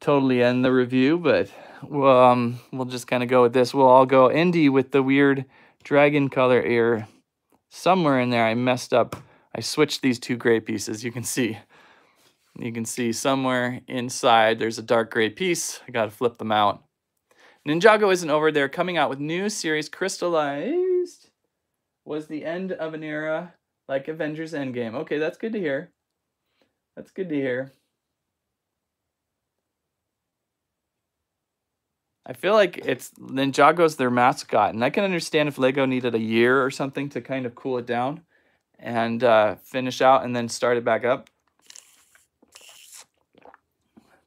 totally end the review, but well, um, we'll just kind of go with this. We'll all go indie with the weird dragon color ear. Somewhere in there I messed up. I switched these two gray pieces. You can see. You can see somewhere inside there's a dark gray piece. I got to flip them out. Ninjago isn't over. They're coming out with new series. Crystallized was the end of an era like Avengers Endgame. Okay, that's good to hear. That's good to hear. I feel like it's Ninjago's their mascot, and I can understand if Lego needed a year or something to kind of cool it down and uh, finish out and then start it back up.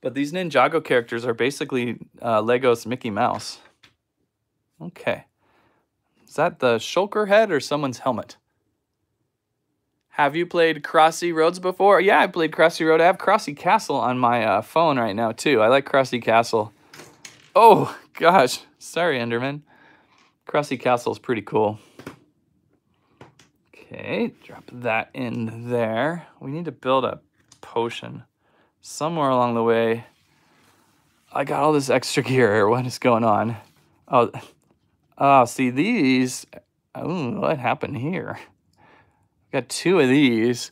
But these Ninjago characters are basically uh, Lego's Mickey Mouse. Okay. Is that the Shulker head or someone's helmet? Have you played Crossy Roads before? Yeah, I played Crossy Road. I have Crossy Castle on my uh, phone right now, too. I like Crossy Castle. Oh, gosh. Sorry, Enderman. Crossy Castle is pretty cool. Okay, drop that in there. We need to build a potion somewhere along the way. I got all this extra gear. What is going on? Oh, oh see these. Oh, what happened here? Got two of these.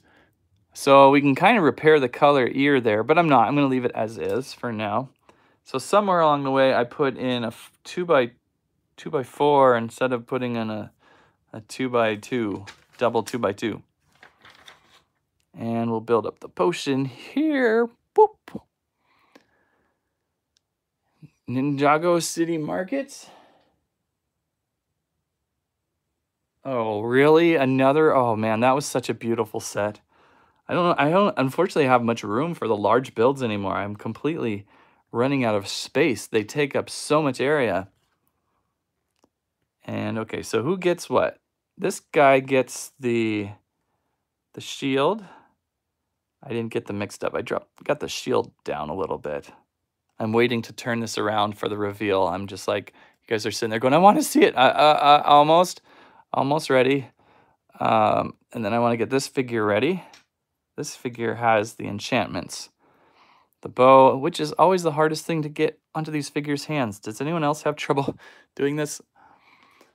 So we can kind of repair the color ear there, but I'm not. I'm going to leave it as is for now. So somewhere along the way, I put in a two by two by four instead of putting in a, a two by two, double two by two. And we'll build up the potion here. Boop. Ninjago City Markets. Oh, really? Another? Oh man, that was such a beautiful set. I don't. I don't unfortunately have much room for the large builds anymore. I'm completely running out of space. They take up so much area. And okay, so who gets what? This guy gets the the shield. I didn't get them mixed up. I dropped got the shield down a little bit. I'm waiting to turn this around for the reveal. I'm just like, you guys are sitting there going, I want to see it. I, uh, uh, almost, almost ready. Um, and then I want to get this figure ready. This figure has the enchantments. The bow, which is always the hardest thing to get onto these figures' hands. Does anyone else have trouble doing this?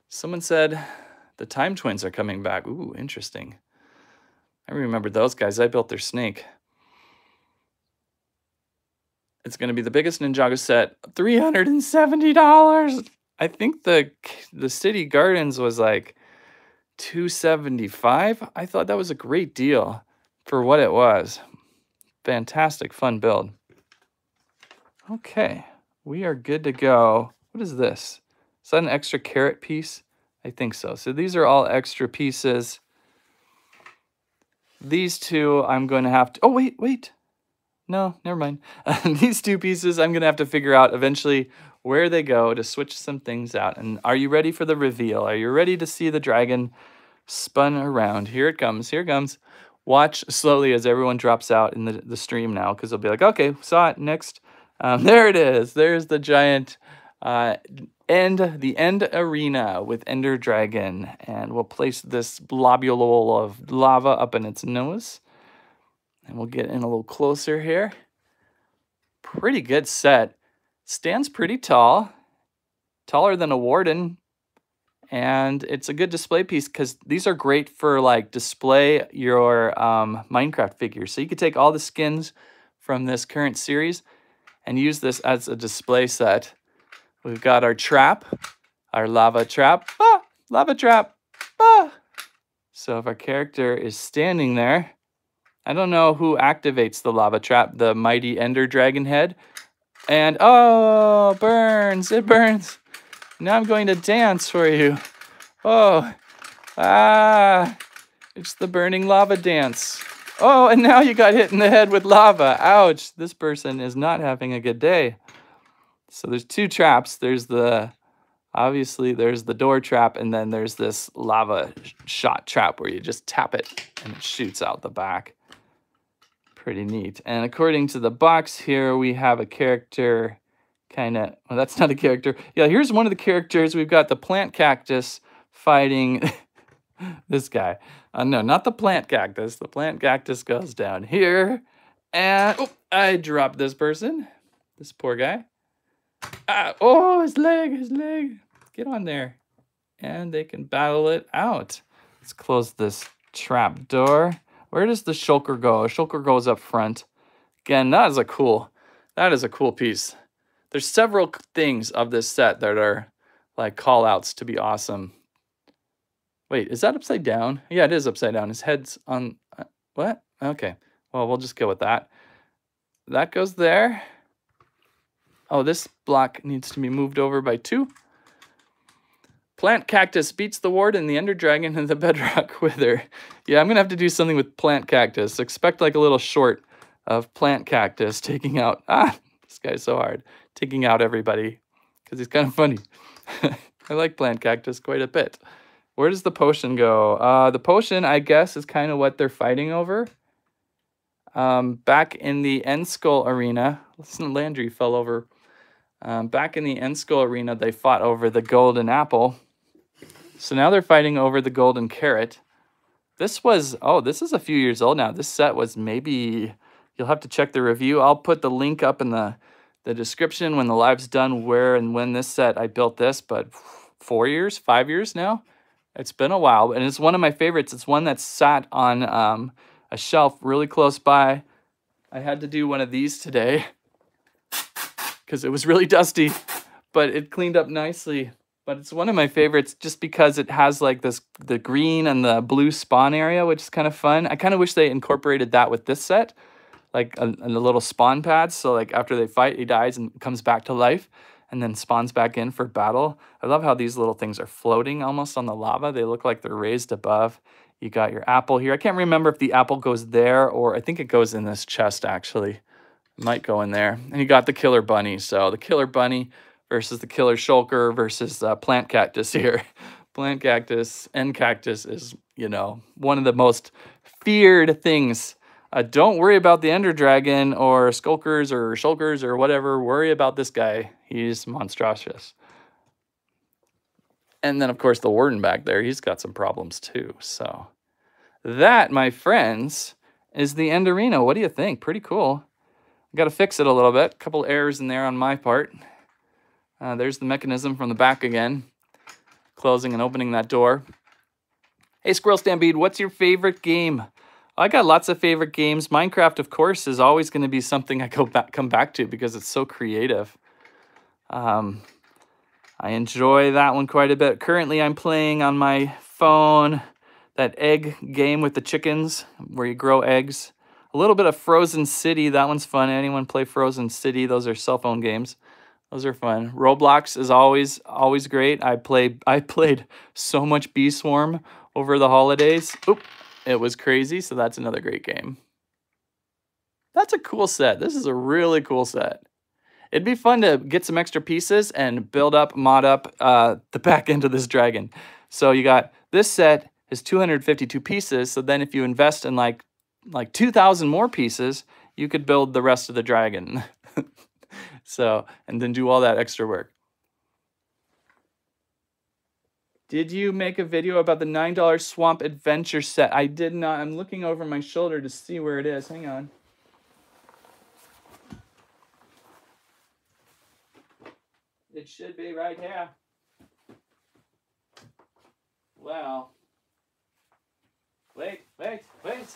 Someone said the Time Twins are coming back. Ooh, interesting. I remember those guys. I built their snake. It's going to be the biggest Ninjago set, $370. I think the the City Gardens was like 275. I thought that was a great deal for what it was. Fantastic fun build. Okay, we are good to go. What is this? Is that an extra carrot piece? I think so. So these are all extra pieces. These two I'm going to have to... Oh, wait, wait. No, never mind. these two pieces I'm going to have to figure out eventually where they go to switch some things out. And are you ready for the reveal? Are you ready to see the dragon spun around? Here it comes. Here it comes. Watch slowly as everyone drops out in the, the stream now because they'll be like, okay, saw it, next. Um, there it is. There's the giant uh, end, the end arena with Ender Dragon. And we'll place this globule of lava up in its nose. And we'll get in a little closer here. Pretty good set. Stands pretty tall. Taller than a warden. And it's a good display piece because these are great for like display your um, Minecraft figures. So you could take all the skins from this current series and use this as a display set. We've got our trap, our lava trap, ah, lava trap, ah. So if our character is standing there, I don't know who activates the lava trap, the mighty ender dragon head. And oh, burns, it burns. Now I'm going to dance for you. Oh, ah, it's the burning lava dance. Oh, and now you got hit in the head with lava. Ouch, this person is not having a good day. So there's two traps. There's the, obviously there's the door trap and then there's this lava shot trap where you just tap it and it shoots out the back. Pretty neat. And according to the box here, we have a character kind of, well, that's not a character. Yeah, here's one of the characters. We've got the plant cactus fighting this guy. Uh, no, not the plant cactus. The plant cactus goes down here. And, oh, I dropped this person. This poor guy. Ah, oh, his leg, his leg. Get on there. And they can battle it out. Let's close this trap door. Where does the shulker go? Shulker goes up front. Again, that is a cool, that is a cool piece. There's several things of this set that are like call outs to be awesome. Wait, is that upside down? Yeah, it is upside down. His head's on, uh, what? Okay, well, we'll just go with that. That goes there. Oh, this block needs to be moved over by two. Plant cactus beats the Warden the ender dragon, and the bedrock wither. Yeah, I'm going to have to do something with plant cactus. Expect like a little short of plant cactus taking out... Ah, this guy's so hard. Taking out everybody because he's kind of funny. I like plant cactus quite a bit. Where does the potion go? Uh, the potion, I guess, is kind of what they're fighting over. Um, back in the End Skull arena, listen, Landry fell over. Um, back in the End Skull arena, they fought over the golden apple. So now they're fighting over the golden carrot. This was, oh, this is a few years old now. This set was maybe, you'll have to check the review. I'll put the link up in the, the description when the live's done where and when this set, I built this, but four years, five years now. It's been a while, and it's one of my favorites. It's one that sat on um, a shelf really close by. I had to do one of these today because it was really dusty, but it cleaned up nicely but it's one of my favorites just because it has like this the green and the blue spawn area, which is kind of fun. I kind of wish they incorporated that with this set, like a, a little spawn pad. So like after they fight, he dies and comes back to life. And then spawns back in for battle. I love how these little things are floating almost on the lava. They look like they're raised above. You got your apple here. I can't remember if the apple goes there or I think it goes in this chest actually. It might go in there. And you got the killer bunny. So the killer bunny versus the killer shulker versus plant cactus here. plant cactus and cactus is, you know, one of the most feared things uh, don't worry about the Ender Dragon or Skulkers or Shulkers or whatever. Worry about this guy. He's monstrous. And then, of course, the Warden back there, he's got some problems too. So that, my friends, is the Enderino. What do you think? Pretty cool. Got to fix it a little bit. A couple errors in there on my part. Uh, there's the mechanism from the back again. Closing and opening that door. Hey, Squirrel Stampede, what's your favorite game? I got lots of favorite games. Minecraft, of course, is always going to be something I go back, come back to because it's so creative. Um, I enjoy that one quite a bit. Currently, I'm playing on my phone that egg game with the chickens where you grow eggs. A little bit of Frozen City. That one's fun. Anyone play Frozen City? Those are cell phone games. Those are fun. Roblox is always always great. I played I played so much Bee Swarm over the holidays. Oop. It was crazy, so that's another great game. That's a cool set. This is a really cool set. It'd be fun to get some extra pieces and build up, mod up uh, the back end of this dragon. So you got this set is 252 pieces. So then if you invest in like like 2,000 more pieces, you could build the rest of the dragon. so, and then do all that extra work. Did you make a video about the $9 Swamp Adventure set? I did not. I'm looking over my shoulder to see where it is. Hang on. It should be right here. Well. Wait, wait, wait.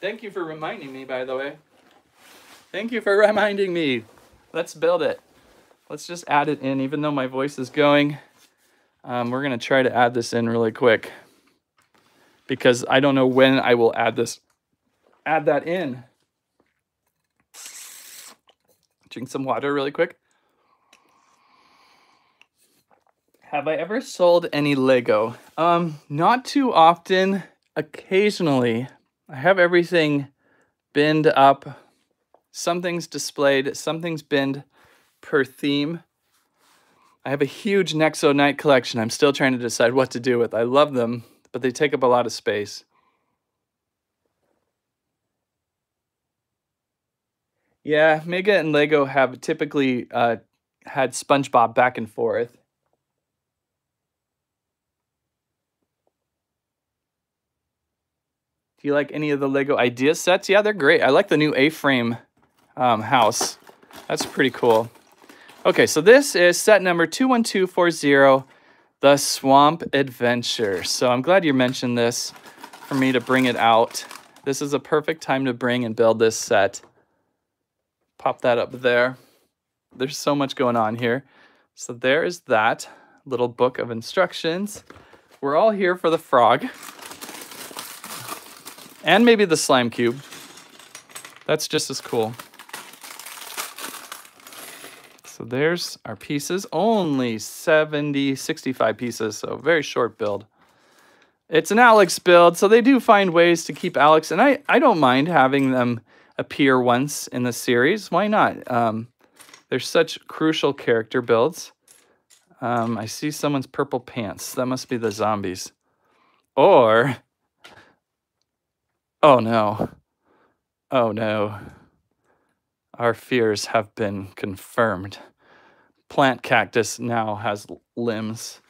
Thank you for reminding me, by the way. Thank you for reminding me. Let's build it. Let's just add it in, even though my voice is going. Um, we're going to try to add this in really quick because I don't know when I will add this, add that in. Drink some water really quick. Have I ever sold any Lego? Um, not too often. Occasionally, I have everything binned up. Something's displayed, something's binned per theme. I have a huge Nexo Knight collection I'm still trying to decide what to do with. I love them, but they take up a lot of space. Yeah, Mega and Lego have typically uh, had SpongeBob back and forth. Do you like any of the Lego idea sets? Yeah, they're great. I like the new A-frame um, house. That's pretty cool. Okay, so this is set number 21240, The Swamp Adventure. So I'm glad you mentioned this for me to bring it out. This is a perfect time to bring and build this set. Pop that up there. There's so much going on here. So there is that little book of instructions. We're all here for the frog. And maybe the slime cube. That's just as cool. So there's our pieces. Only 70, 65 pieces, so very short build. It's an Alex build, so they do find ways to keep Alex, and I, I don't mind having them appear once in the series. Why not? Um, they're such crucial character builds. Um, I see someone's purple pants. That must be the zombies. Or, oh no. Oh no. Our fears have been confirmed plant cactus now has limbs.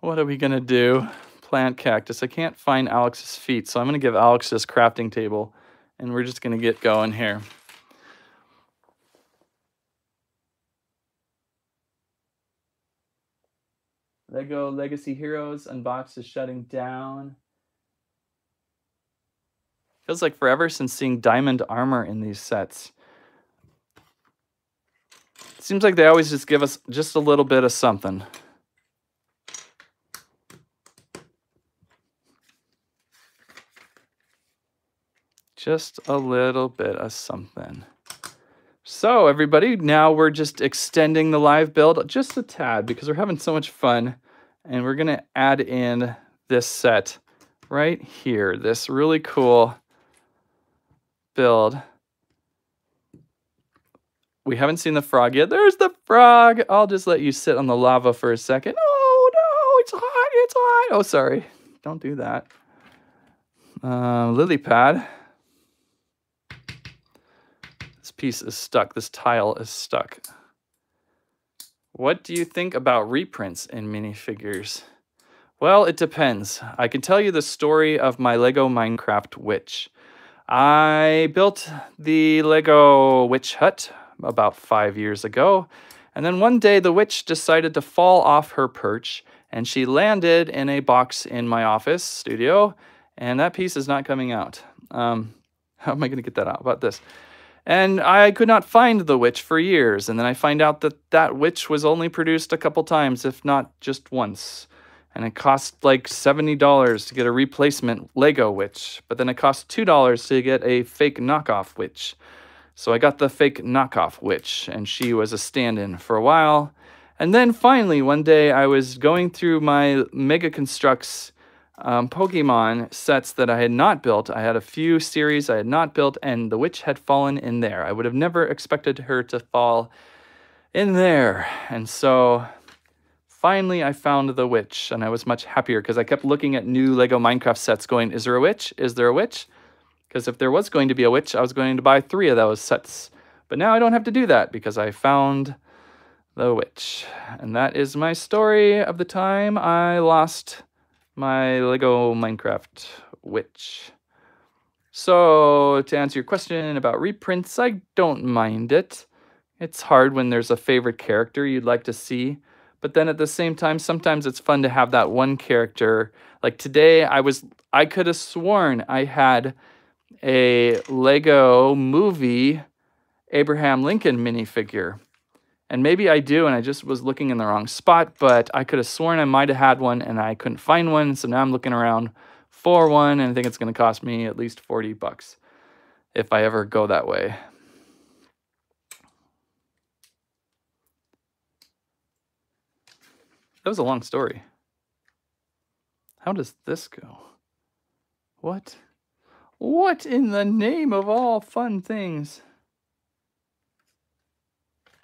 What are we going to do? Plant cactus. I can't find Alex's feet, so I'm going to give Alex this crafting table, and we're just going to get going here. Lego Legacy Heroes Unbox is shutting down. Feels like forever since seeing diamond armor in these sets. Seems like they always just give us just a little bit of something. Just a little bit of something. So everybody, now we're just extending the live build just a tad because we're having so much fun. And we're gonna add in this set right here, this really cool build. We haven't seen the frog yet. There's the frog. I'll just let you sit on the lava for a second. Oh no, it's hot, it's hot. Oh, sorry, don't do that. Uh, lily pad This piece is stuck. This tile is stuck. What do you think about reprints in minifigures? Well, it depends. I can tell you the story of my Lego Minecraft witch. I built the Lego witch hut about five years ago, and then one day the witch decided to fall off her perch and she landed in a box in my office studio, and that piece is not coming out. Um, how am I going to get that out? about this? And I could not find the witch for years, and then I find out that that witch was only produced a couple times, if not just once. And it cost like $70 to get a replacement Lego witch, but then it cost $2 to get a fake knockoff witch. So I got the fake knockoff witch, and she was a stand in for a while. And then finally, one day I was going through my Mega Construx um, Pokemon sets that I had not built. I had a few series I had not built, and the witch had fallen in there. I would have never expected her to fall in there. And so finally I found the witch, and I was much happier because I kept looking at new Lego Minecraft sets going, is there a witch? Is there a witch? Because if there was going to be a witch, I was going to buy three of those sets. But now I don't have to do that because I found the witch. And that is my story of the time I lost my Lego Minecraft witch. So, to answer your question about reprints, I don't mind it. It's hard when there's a favorite character you'd like to see, but then at the same time, sometimes it's fun to have that one character. Like today, I was I could have sworn I had a Lego movie Abraham Lincoln minifigure. And maybe I do, and I just was looking in the wrong spot, but I could have sworn I might have had one and I couldn't find one. So now I'm looking around for one, and I think it's going to cost me at least 40 bucks if I ever go that way. That was a long story. How does this go? What? What in the name of all fun things?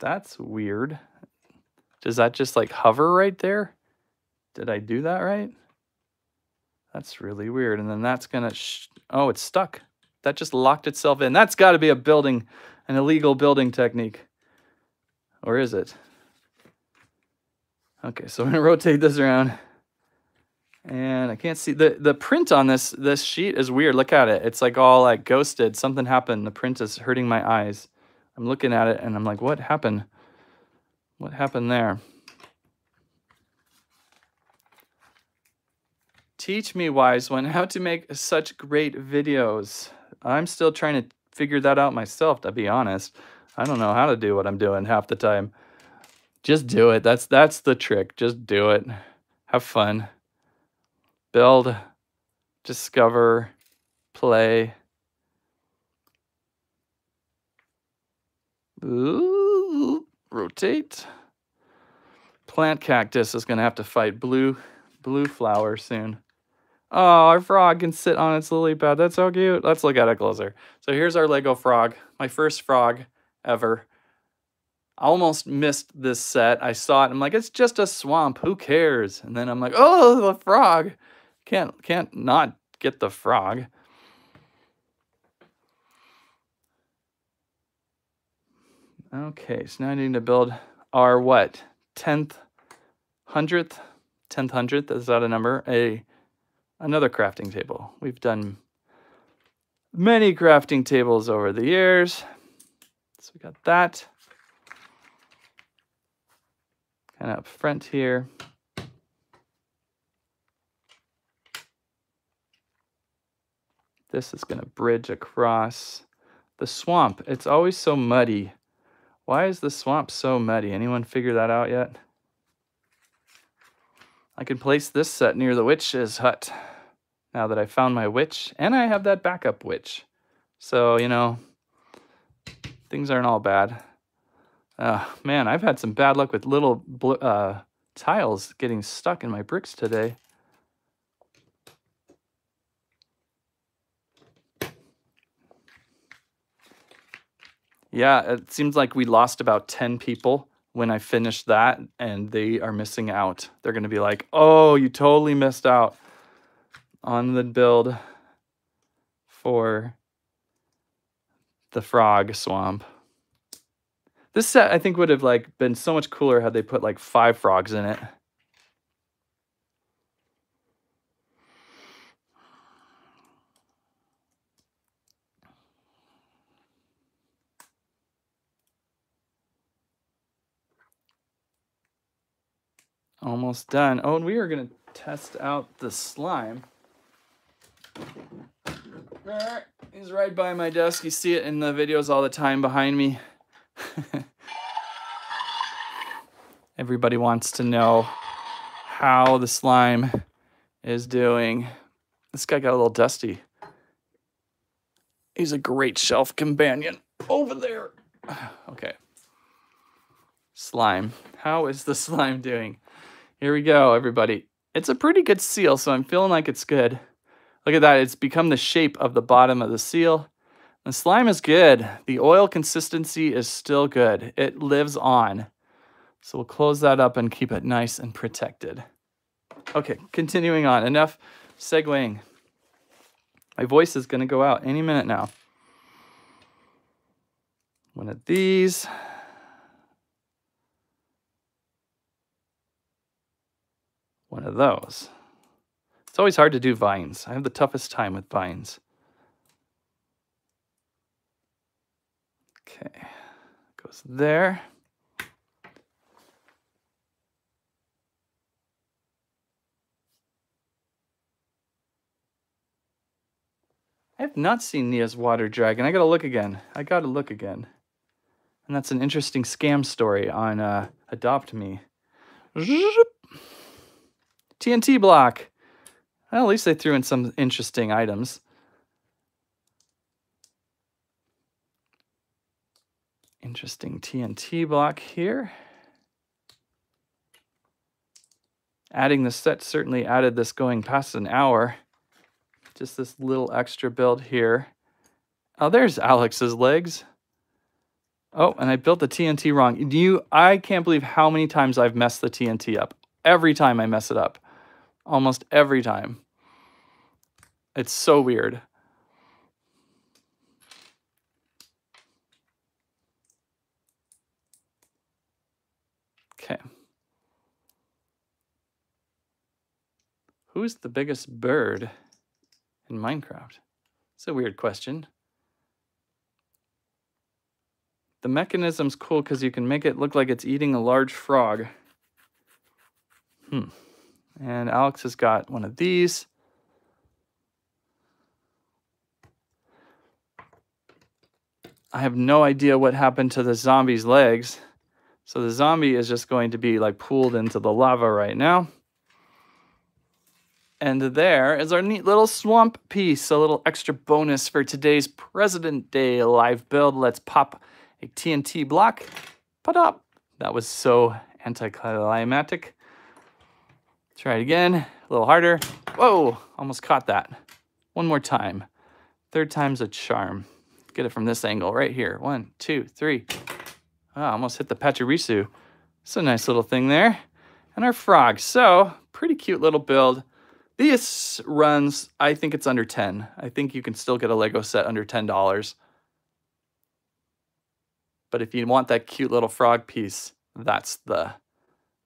That's weird. Does that just like hover right there? Did I do that right? That's really weird. And then that's gonna, oh, it's stuck. That just locked itself in. That's gotta be a building, an illegal building technique. Or is it? Okay, so I'm gonna rotate this around. And I can't see, the, the print on this, this sheet is weird. Look at it. It's like all like ghosted. Something happened. The print is hurting my eyes. I'm looking at it and I'm like, what happened? What happened there? Teach me, wise one, how to make such great videos. I'm still trying to figure that out myself, to be honest. I don't know how to do what I'm doing half the time. Just do it. That's that's the trick. Just do it. Have fun. Build, discover, play. Ooh, rotate. Plant cactus is going to have to fight blue, blue flower soon. Oh, our frog can sit on its lily pad. That's so cute. Let's look at it closer. So here's our Lego frog, my first frog ever. I almost missed this set. I saw it. I'm like, it's just a swamp. Who cares? And then I'm like, oh, the frog. Can't can't not get the frog. Okay, so now I need to build our what? 10th, 100th, 10th, 100th, is that a number? A Another crafting table. We've done many crafting tables over the years. So we got that. Kind of up front here. This is going to bridge across the swamp. It's always so muddy. Why is the swamp so muddy? Anyone figure that out yet? I can place this set near the witch's hut now that I found my witch, and I have that backup witch. So, you know, things aren't all bad. Uh, man, I've had some bad luck with little uh, tiles getting stuck in my bricks today. Yeah, it seems like we lost about 10 people when I finished that, and they are missing out. They're going to be like, oh, you totally missed out on the build for the frog swamp. This set I think would have like been so much cooler had they put like five frogs in it. Almost done. Oh, and we are going to test out the slime. He's right by my desk. You see it in the videos all the time behind me. Everybody wants to know how the slime is doing. This guy got a little dusty. He's a great shelf companion. Over there. Okay. Slime. How is the slime doing? Here we go, everybody. It's a pretty good seal, so I'm feeling like it's good. Look at that. It's become the shape of the bottom of the seal. The slime is good. The oil consistency is still good. It lives on. So we'll close that up and keep it nice and protected. Okay, continuing on. Enough segueing. My voice is going to go out any minute now. One of these. One of those. It's always hard to do vines. I have the toughest time with vines. Okay, goes there. I have not seen Nia's water dragon. I gotta look again. I gotta look again. And that's an interesting scam story on uh, Adopt Me. TNT block. Well, at least they threw in some interesting items. Interesting TNT block here. Adding the set certainly added this going past an hour. Just this little extra build here. Oh, there's Alex's legs. Oh, and I built the TNT wrong. You, I can't believe how many times I've messed the TNT up. Every time I mess it up. Almost every time. It's so weird. Okay. Who's the biggest bird in Minecraft? It's a weird question. The mechanism's cool because you can make it look like it's eating a large frog. Hmm. And Alex has got one of these. I have no idea what happened to the zombie's legs. So the zombie is just going to be like pulled into the lava right now. And there is our neat little swamp piece, a little extra bonus for today's President Day live build. Let's pop a TNT block. Put up. Uh, that was so anticlimactic. Try it again, a little harder. Whoa, almost caught that. One more time. Third time's a charm. Get it from this angle right here. One, two, three. Oh, almost hit the Pachirisu. It's a nice little thing there. And our frog. So, pretty cute little build. This runs, I think it's under 10. I think you can still get a Lego set under $10. But if you want that cute little frog piece, that's the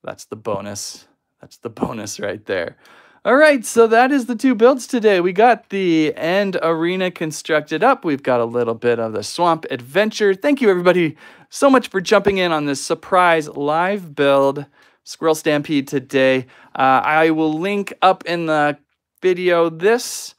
that's the bonus. That's the bonus right there. All right, so that is the two builds today. We got the end arena constructed up. We've got a little bit of the swamp adventure. Thank you everybody so much for jumping in on this surprise live build. Squirrel Stampede today. Uh, I will link up in the video this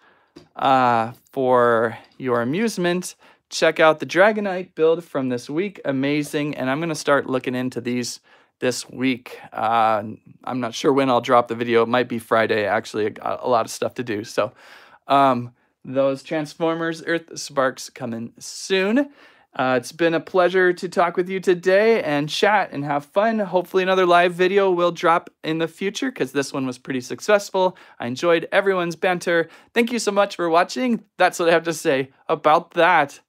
uh, for your amusement. Check out the Dragonite build from this week. Amazing. And I'm going to start looking into these this week. Uh, I'm not sure when I'll drop the video. It might be Friday, actually. A, a lot of stuff to do. So um, those Transformers Earth Sparks coming soon. Uh, it's been a pleasure to talk with you today and chat and have fun. Hopefully, another live video will drop in the future because this one was pretty successful. I enjoyed everyone's banter. Thank you so much for watching. That's what I have to say about that.